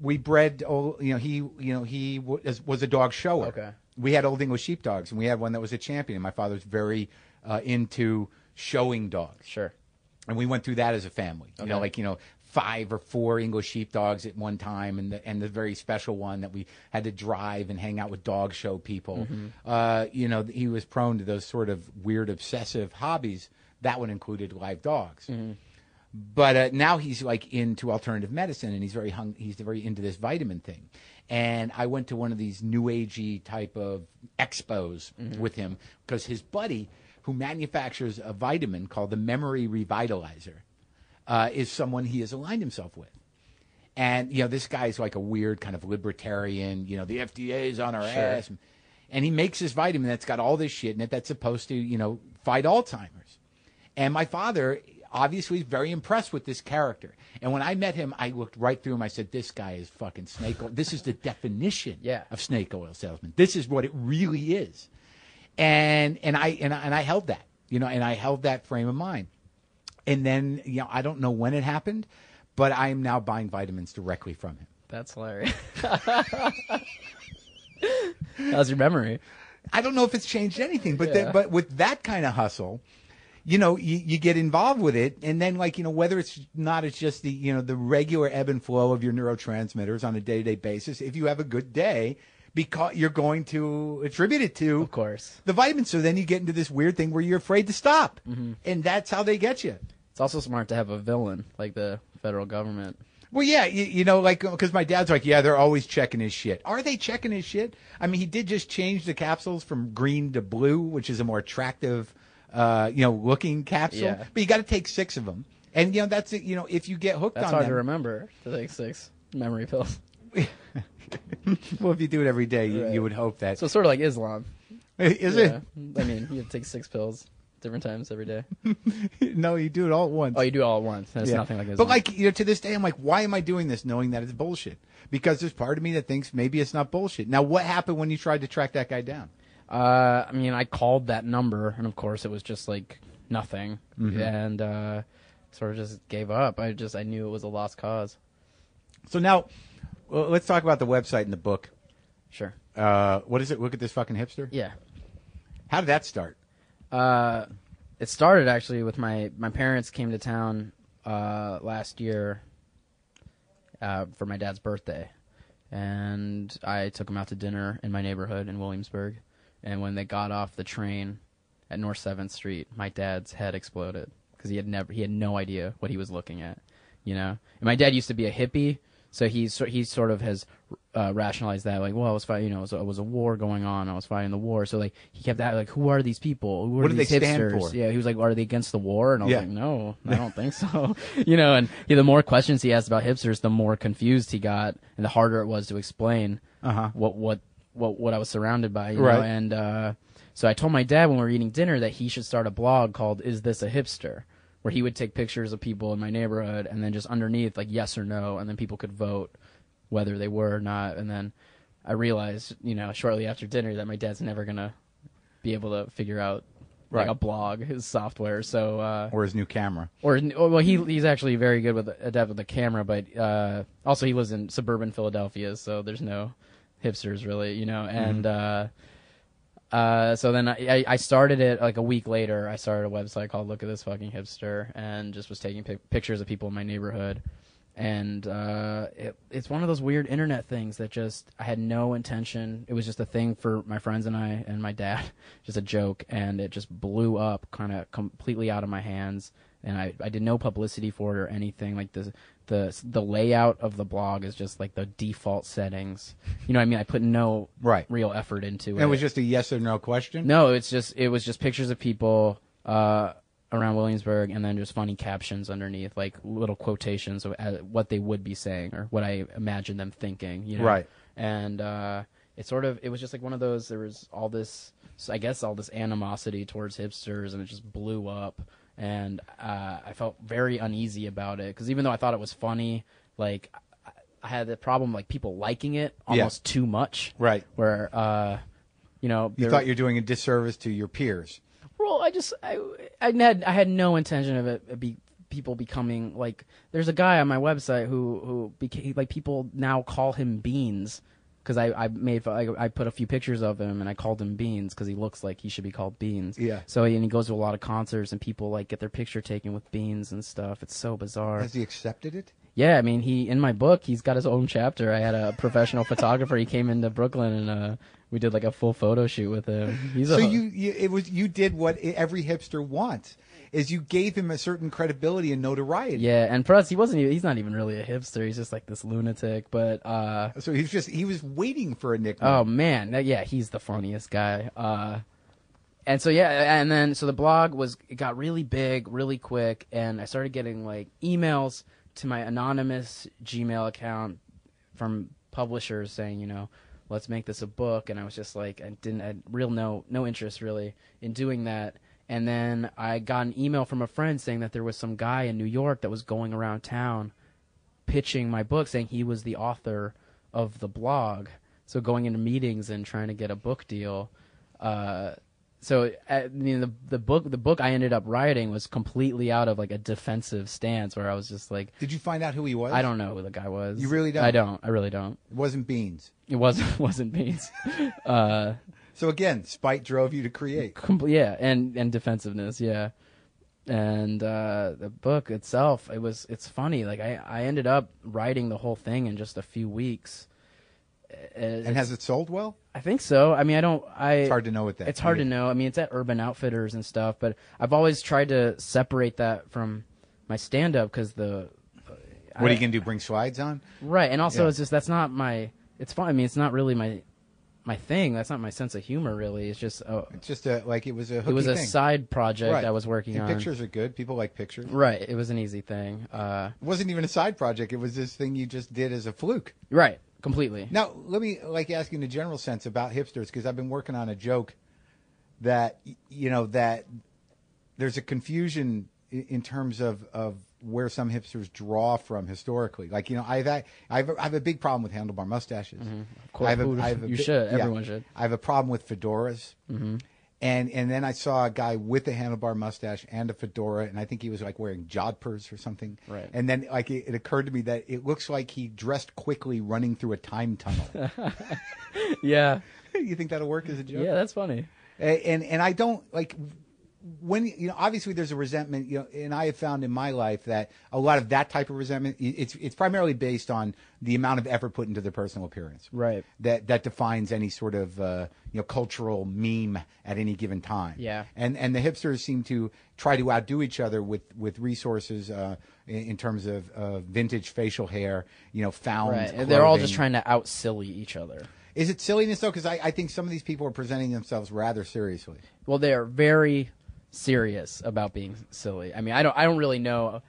we bred. You know, he, you know, he was, was a dog shower. Okay. We had Old English sheepdogs, and we had one that was a champion. My father was very uh, into showing dogs, Sure. and we went through that as a family. You know, like you know, five or four English sheepdogs at one time, and the and the very special one that we had to drive and hang out with dog show people. Mm-hmm. Uh, you know, he was prone to those sort of weird obsessive hobbies. That one included live dogs Mm-hmm. but uh, now he's like into alternative medicine and he's very hung he's very into this vitamin thing and i went to one of these new agey type of expos with him because his buddy who manufactures a vitamin called the memory revitalizer uh, is someone he has aligned himself with and you know this guy's like a weird kind of libertarian you know the fda is on our Sure. ass and he makes this vitamin that's got all this shit in it that's supposed to you know fight alzheimer's and my father obviously is very impressed with this character. And when I met him, I looked right through him. I said, "This guy is fucking snake oil. This is the definition Yeah. of snake oil salesman. This is what it really is." And and I and I, and I held that, you know, and I held that frame of mind. And then, you know, I don't know when it happened, but I am now buying vitamins directly from him. That's hilarious. How's your memory? I don't know if it's changed anything, but Yeah. the, but with that kind of hustle, you know, you, you get involved with it, and then like you know, whether it's not, it's just the you know the regular ebb and flow of your neurotransmitters on a day to day basis. If you have a good day, because you're going to attribute it to Of course. the vitamins. So then you get into this weird thing where you're afraid to stop, Mm-hmm. and that's how they get you. It's also smart to have a villain like the federal government. Well, yeah, you, you know, like because my dad's like, yeah, they're always checking his shit. Are they checking his shit? I mean, he did just change the capsules from green to blue, which is a more attractive, uh, you know, looking capsule. Yeah. But you got to take six of them, and you know that's it. You know, if you get hooked That's on hard them, to remember. To take six memory pills. well, if you do it every day, you, Right. you would hope that. So it's sort of like Islam. is Yeah. I mean, you have to take six pills different times every day. it? no, you do it all at once. Oh, you do it all at once. That's Yeah. nothing like Islam. But like you know, to this day, I'm like, why am I doing this, knowing that it's bullshit? Because there's part of me that thinks maybe it's not bullshit. Now, what happened when you tried to track that guy down? Uh, I mean, I called that number, and of course, it was just like nothing, Mm-hmm. and uh, sort of just gave up. I just I knew it was a lost cause. So now, well, let's talk about the website and the book. Sure. Uh, what is it? Look at this fucking hipster. Yeah. How did that start? Uh, it started actually with my my parents came to town uh, last year uh, for my dad's birthday, and I took them out to dinner in my neighborhood in Williamsburg. And when they got off the train at North Seventh Street, my dad's head exploded because he had never he had no idea what he was looking at, you know. And my dad used to be a hippie, so he's he sort of has uh, rationalized that like, well, I was fighting, you know, it was, it was a war going on, I was fighting the war, so like he kept that like, who are these people? Who are What do these they stand hipsters? for? Yeah, he was like, are they against the war? And I was Yeah. like, no, I don't think so. you know, and yeah, the more questions he asked about hipsters, the more confused he got, and the harder it was to explain Uh-huh. what what what what I was surrounded by. You Right. Know? And uh, so I told my dad when we were eating dinner that he should start a blog called "Is This a Hipster," where he would take pictures of people in my neighborhood and then just underneath like yes or no, and then people could vote whether they were or not. And then I realized, you know, shortly after dinner that my dad's never gonna be able to figure out like Right. a blog, his software. So uh, or his new camera. or or, well, he he's actually very good with adept with the camera, but uh, also he lives in suburban Philadelphia, so there's no hipsters really, you know. And uh, uh, so then I, I- started it like a week later. I started a website called Look at This Fucking Hipster, and just was taking pic- pictures of people in my neighborhood. And uh, it, it's one of those weird internet things that just I had no intention. It was just a thing for my friends and I and my dad, just a joke, and it just blew up, kind of completely out of my hands. And I, I did no publicity for it or anything. Like the the the layout of the blog is just like the default settings. You know what I mean? I put no Right. real effort into And it. it was just a yes or no question. No, it's just it was just pictures of people uh, around Williamsburg, and then just funny captions underneath, like little quotations of uh, what they would be saying or what I imagine them thinking. You know? Right. And uh, it sort of it was just like one of those. There was all this, I guess, all this animosity towards hipsters, and it just blew up. And uh, I felt very uneasy about it because even though I thought it was funny, like I- had the problem like people liking it almost too much. Right. Where uh, you know You thought you're doing a disservice to your peers. well, I just I I had I had no intention of it be people becoming like. There's a guy on my website who who became like people now call him Beans because I I made I, I put a few pictures of him and I called him Beans because he looks like he should be called Beans. Yeah. So and he goes to a lot of concerts and people like get their picture taken with Beans and stuff. It's so bizarre. Has he accepted it? Yeah, I mean, he in my book, he's got his own chapter. I had a professional photographer. He came into Brooklyn and uh, we did like a full photo shoot with him. He's So a, you, you it was you did what every hipster wants is you gave him a certain credibility and notoriety. Yeah, and plus he wasn't. Even, he's not even really a hipster. He's just like this lunatic. But uh, So he's just he was waiting for a nickname. oh man, yeah, he's the funniest guy. Uh, and so yeah, and then so the blog was it got really big, really quick, and I started getting like emails to my anonymous Gmail account from publishers saying, you know, let's make this a book, and I was just like, I didn't, I had real no no interest really in doing that. And then I got an email from a friend saying that there was some guy in New York that was going around town pitching my book, saying he was the author of the blog. So going into meetings and trying to get a book deal. Uh, so I mean, the the book the book I ended up writing was completely out of like a defensive stance where I was just like, Did you find out who he was? I don't know who the guy was. You really don't? I don't. I really don't. It wasn't Beans. It wasn't wasn't Beans. uh, So again, spite drove you to create. yeah, and and defensiveness, yeah. And uh, the book itself, it was it's funny. Like I I ended up writing the whole thing in just a few weeks. Uh, And has it sold well? I think so. I mean, I don't. I. It's hard to know what that. It's hard to know. I mean, it's at Urban Outfitters and stuff, but I've always tried to separate that from my stand-up because the. What are you gonna do? Bring slides on? Right, and also Yeah. it's just that's not my. It's fine. I mean, it's not really my, my thing. That's not my sense of humor. Really, it's just uh, It's just a like it was a. it was a thing. side project Right. I was working on. pictures are good. People like pictures. Right, it was an easy thing. Uh, It wasn't even a side project. It was this thing you just did as a fluke. right, completely. Now, let me like ask you in a general sense about hipsters because I've been working on a joke that y- you know that there's a confusion i- in terms of of where some hipsters draw from historically. Like you know, I've had, I've I have a big problem with handlebar mustaches. Of course, I have a- you should. yeah. Everyone should. I have a problem with fedoras. Mm-hmm. And and then I saw a guy with a handlebar mustache and a fedora, and I think he was like wearing jodhpurs or something. Right. And then like it, it occurred to me that it looks like he dressed quickly running through a time tunnel. Yeah, you think that'll work as a joke? yeah, that's funny. A- And and I don't like when you know obviously there's a resentment you know and I have found in my life that a lot of that type of resentment it's it's primarily based on the amount of effort put into their personal appearance Right. that that defines any sort of uh, you know cultural meme at any given time Yeah. and and the hipsters seem to try to outdo each other with with resources uh, in, in terms of uh, vintage facial hair you know found Right, and they're all just trying to out silly each other. is it silliness though because I, I think some of these people are presenting themselves rather seriously Well, they are very serious about being silly. I mean, I don't, I don't really know.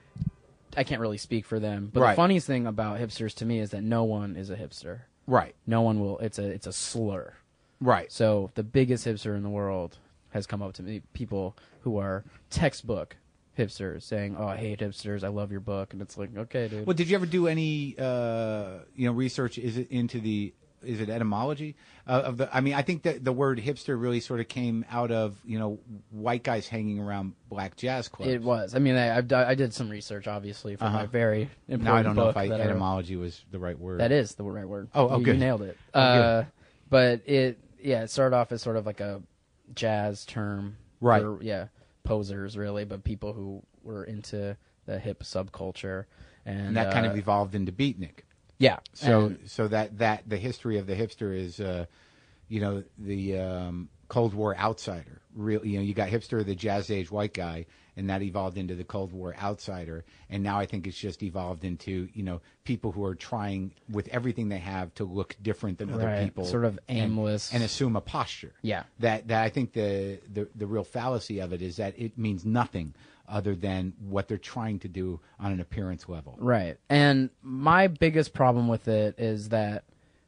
I can't really speak for them. But Right. the funniest thing about hipsters to me is that no one is a hipster. right No one will. It's a, it's a slur. right So the biggest hipster in the world has come up to me. People who are textbook hipsters saying, "Oh, I hate hipsters. I love your book," and it's like, okay, dude. Well, did you ever do any uh, you know research? Is it into the is it etymology uh, of the? I mean, I think that the word hipster really sort of came out of you know white guys hanging around black jazz clubs. It was. I mean, I, I've, I did some research, obviously, for Uh-huh. my very important Now I don't know if I, etymology was the right word. That is the right word. Oh, oh, you, good. You nailed it. Oh, uh, but it, yeah, it started off as sort of like a jazz term, Right. for, yeah, posers really, but people who were into the hip subculture, and, and that kind of uh, evolved into beatnik. Yeah. So and- so that that the history of the hipster is, uh, you know, the um, Cold War outsider. Real, you know, you got hipster, the jazz age white guy, and that evolved into the Cold War outsider. And now I think it's just evolved into you know people who are trying with everything they have to look different than other Right. people, Sort of and- aimless. and, assume a posture. Yeah. That that I think the, the the real fallacy of it is that it means nothing other than what they're trying to do on an appearance level. Right. And my biggest problem with it is that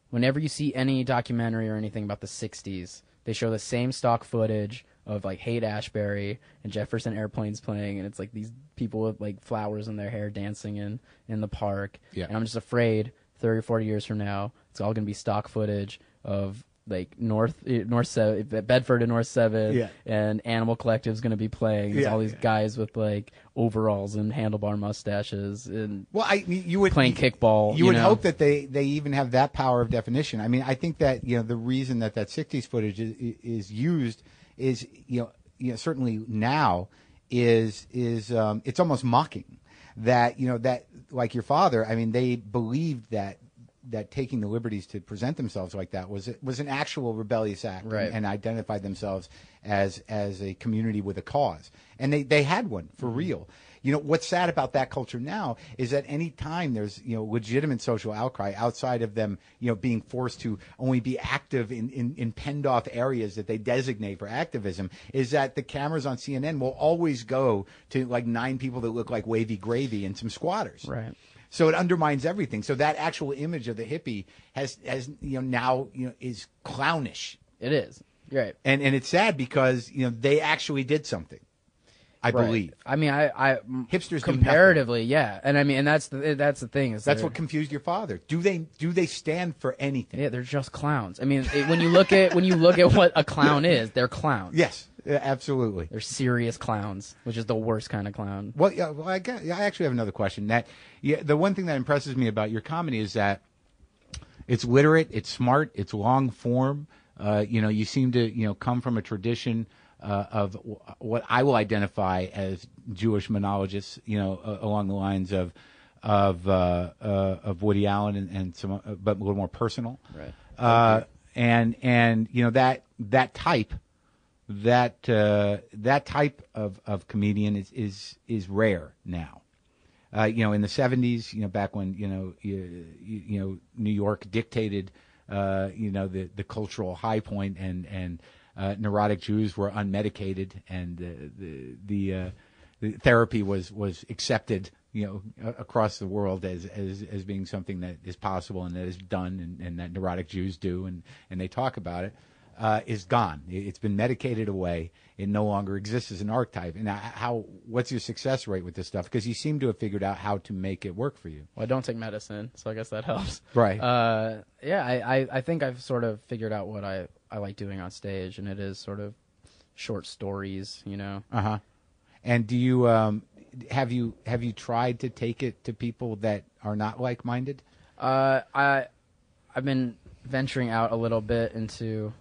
whenever you see any documentary or anything about the 60s, they show the same stock footage of like Haight Ashbury and Jefferson Airplanes playing and it's like these people with like flowers in their hair dancing in in the park. Yeah. And I'm just afraid 30 or 40 years from now, it's all going to be stock footage of like North eh, North Seven, Bedford and North Seven, Yeah. and Animal Collective's going to be playing. There's Yeah. all these guys with like overalls and handlebar mustaches and Well, I you would playing kickball. You, You, would know? hope that they, they even have that power of definition. I mean, I think that you know the reason that that '60s footage is, is used is you know you know certainly now is is um, it's almost mocking that you know that like your father. I mean, they believed that that taking the liberties to present themselves like that was was an actual rebellious act Right. and, and identified themselves as as a community with a cause and they they had one for Mm-hmm. real you know what's sad about that culture now is that any time there's you know legitimate social outcry outside of them you know being forced to only be active in, in, in penned off areas that they designate for activism is that the cameras on CNN will always go to like nine people that look like wavy gravy and some squatters Right. So it undermines everything so that actual image of the hippie has has you know now you know is clownish It is. You're right. and and it's sad because you know they actually did something I Right. believe I mean, I, I Hipsters comparatively, yeah, and I mean, and that's the that's the thing is That's what confused your father. Do they do they stand for anything? yeah, they're just clowns. I mean, it, when you look at when you look at what a clown is, they're clowns. Yes, yeah, absolutely. They're serious clowns, which is the worst kind of clown. Well, yeah, well, I, got, I actually have another question. That yeah, the one thing that impresses me about your comedy is that it's literate, it's smart, it's long form. Uh, you know, you seem to you know come from a tradition uh, of w- what I will identify as Jewish monologists. You know, uh, along the lines of of uh, uh, of Woody Allen and, and some, uh, but a little more personal. Right. Uh, and and you know that that type that uh, that type of, of comedian is, is is rare now. Uh, you know, in the '70s, you know, back when you know you, you, know New York dictated, uh, you know, the the cultural high point, and and uh, neurotic Jews were unmedicated, and uh, the the, uh, the therapy was was accepted, you know, across the world as as as being something that is possible and that is done, and, and that neurotic Jews do, and and they talk about it uh, is gone. It- It's been medicated away. It no longer exists as an archetype. And how? What's your success rate with this stuff? Because you seem to have figured out how to make it work for you. Well, I don't take medicine, so I guess that helps. Right. Uh, yeah, I, I, I think I've sort of figured out what I, I like doing on stage, and it is sort of short stories, you know. Uh huh. And do you um, have you have you tried to take it to people that are not like minded? Uh, I, I've been venturing out a little bit into.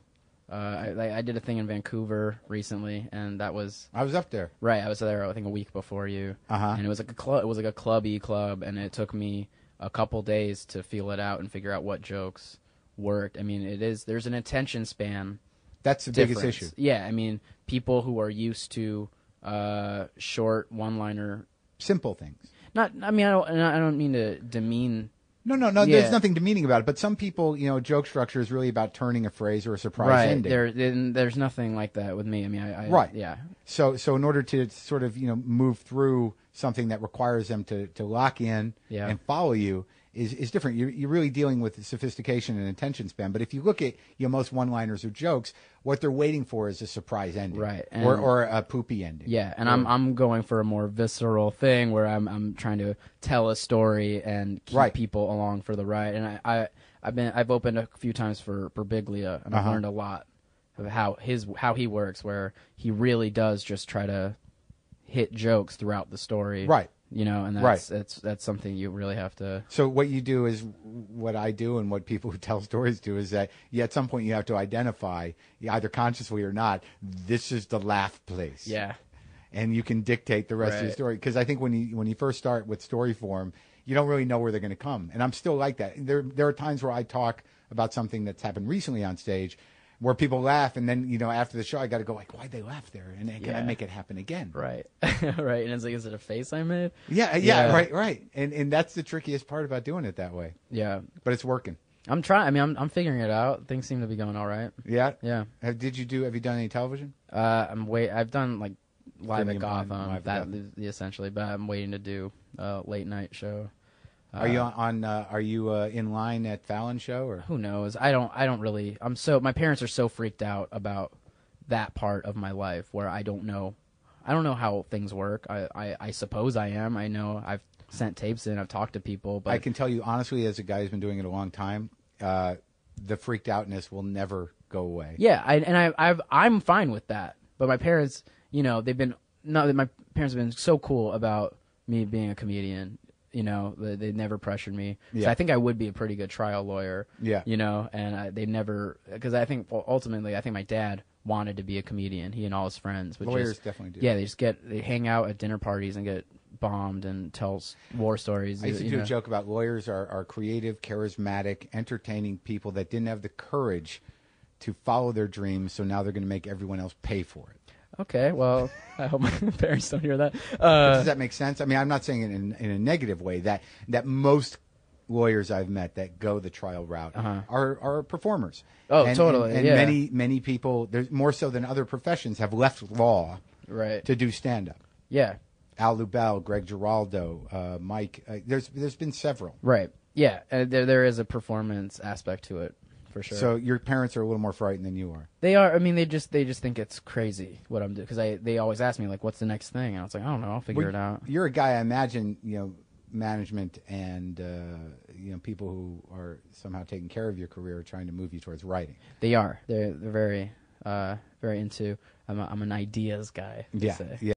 Uh, I, I did a thing in Vancouver recently, and that was I was up there. right. I was there, I think, a week before you, Uh-huh. and it was like a club. It was like a clubby club, and it took me a couple days to feel it out and figure out what jokes worked. I mean, it is there's an attention span That's the biggest difference. issue. Yeah, I mean, people who are used to uh, short one-liner. Simple things. Not, I mean, I don't, I don't mean to demean. No, no, no. Yeah. There's nothing demeaning about it. But some people, you know, joke structure is really about turning a phrase or a surprise ending. There, there's nothing like that with me. I mean, I, I Right. Yeah. So, so in order to sort of you know move through something that requires them to to lock in Yeah. and follow you, is, is different. You're, you're really dealing with sophistication and attention span. But if you look at you know most one-liners or jokes, what they're waiting for is a surprise ending, Right, or and- or a poopy ending. Yeah, and I'm I'm going for a more visceral thing where I'm I'm trying to tell a story and keep Right. people along for the ride. And I, I I've been I've opened a few times for for Birbiglia and I've Uh-huh. learned a lot of how his how he works where he really does just try to hit jokes throughout the story. Right. You know, and Right. that's that's that's something you really have to So what you do is what I do, and what people who tell stories do is that you, at some point you have to identify, either consciously or not, this is the laugh place. Yeah. and you can dictate the rest of the story. Because I think when you when you first start with story form, you don't really know where they're going to come. And I'm still like that. There there are times where I talk about something that's happened recently on stage. Where people laugh, and then you know after the show, I got to go like, why'd they laugh there? And then can I make it happen again? Right. right. And it's like is it a face I made? Yeah, yeah, Yeah. right, right. And and that's the trickiest part about doing it that way. Yeah. But it's working. I'm trying I mean I'm I'm figuring it out. Things seem to be going all right. Yeah. Yeah. Have, did you do? Have you done any television? Uh, I'm wait. I've done like live Premium at Gotham, live that Gotham. essentially, but I'm waiting to do a late night show. Are you Uh, on? on uh, are you uh, in line at Fallon show or? Who knows? I don't. I don't really. I'm so. My parents are so freaked out about that part of my life where I don't know. I don't know how things work. I. I, I suppose I am. I know. I've sent tapes in. I've talked to people, but I can tell you honestly, as a guy who's been doing it a long time, uh, the freaked outness will never go away. Yeah, I, and I, I've, I'm fine with that. But my parents, you know, they've been no, my parents have been so cool about me being a comedian. You know, they, they never pressured me. So I think I would be a pretty good trial lawyer. Yeah. You know, and I, they never because I think well, ultimately I think my dad wanted to be a comedian. He and all his friends. But Lawyers just, definitely do. Yeah, they just get they hang out at dinner parties and get bombed and tell s- war stories. I used to do know. a joke about lawyers are, are creative, charismatic, entertaining people that didn't have the courage to follow their dreams, so now they're going to make everyone else pay for it. Okay, well, I hope my parents don't hear that. Uh, Does that make sense? I mean, I'm not saying it in, in a negative way. That that most lawyers I've met that go the trial route Uh-huh. are are performers. Oh, and, totally, And, and yeah. many many people, there's more so than other professions, have left law right. to do stand up. yeah. Al Lubel, Greg Giraldo, uh, Mike. Uh, there's there's been several. Right. Yeah. Uh, there there is a performance aspect to it for sure. So your parents are a little more frightened than you are. they are. I mean, they just they just think it's crazy what I'm doing because I they always ask me like, "What's the next thing?" And I was like, "I don't know. I'll figure Well, it out." You're a guy, I imagine, you know, management and uh, you know people who are somehow taking care of your career are trying to move you towards writing. They are. They're they're very uh very into. I'm a, I'm an ideas guy. Yeah, say. yeah.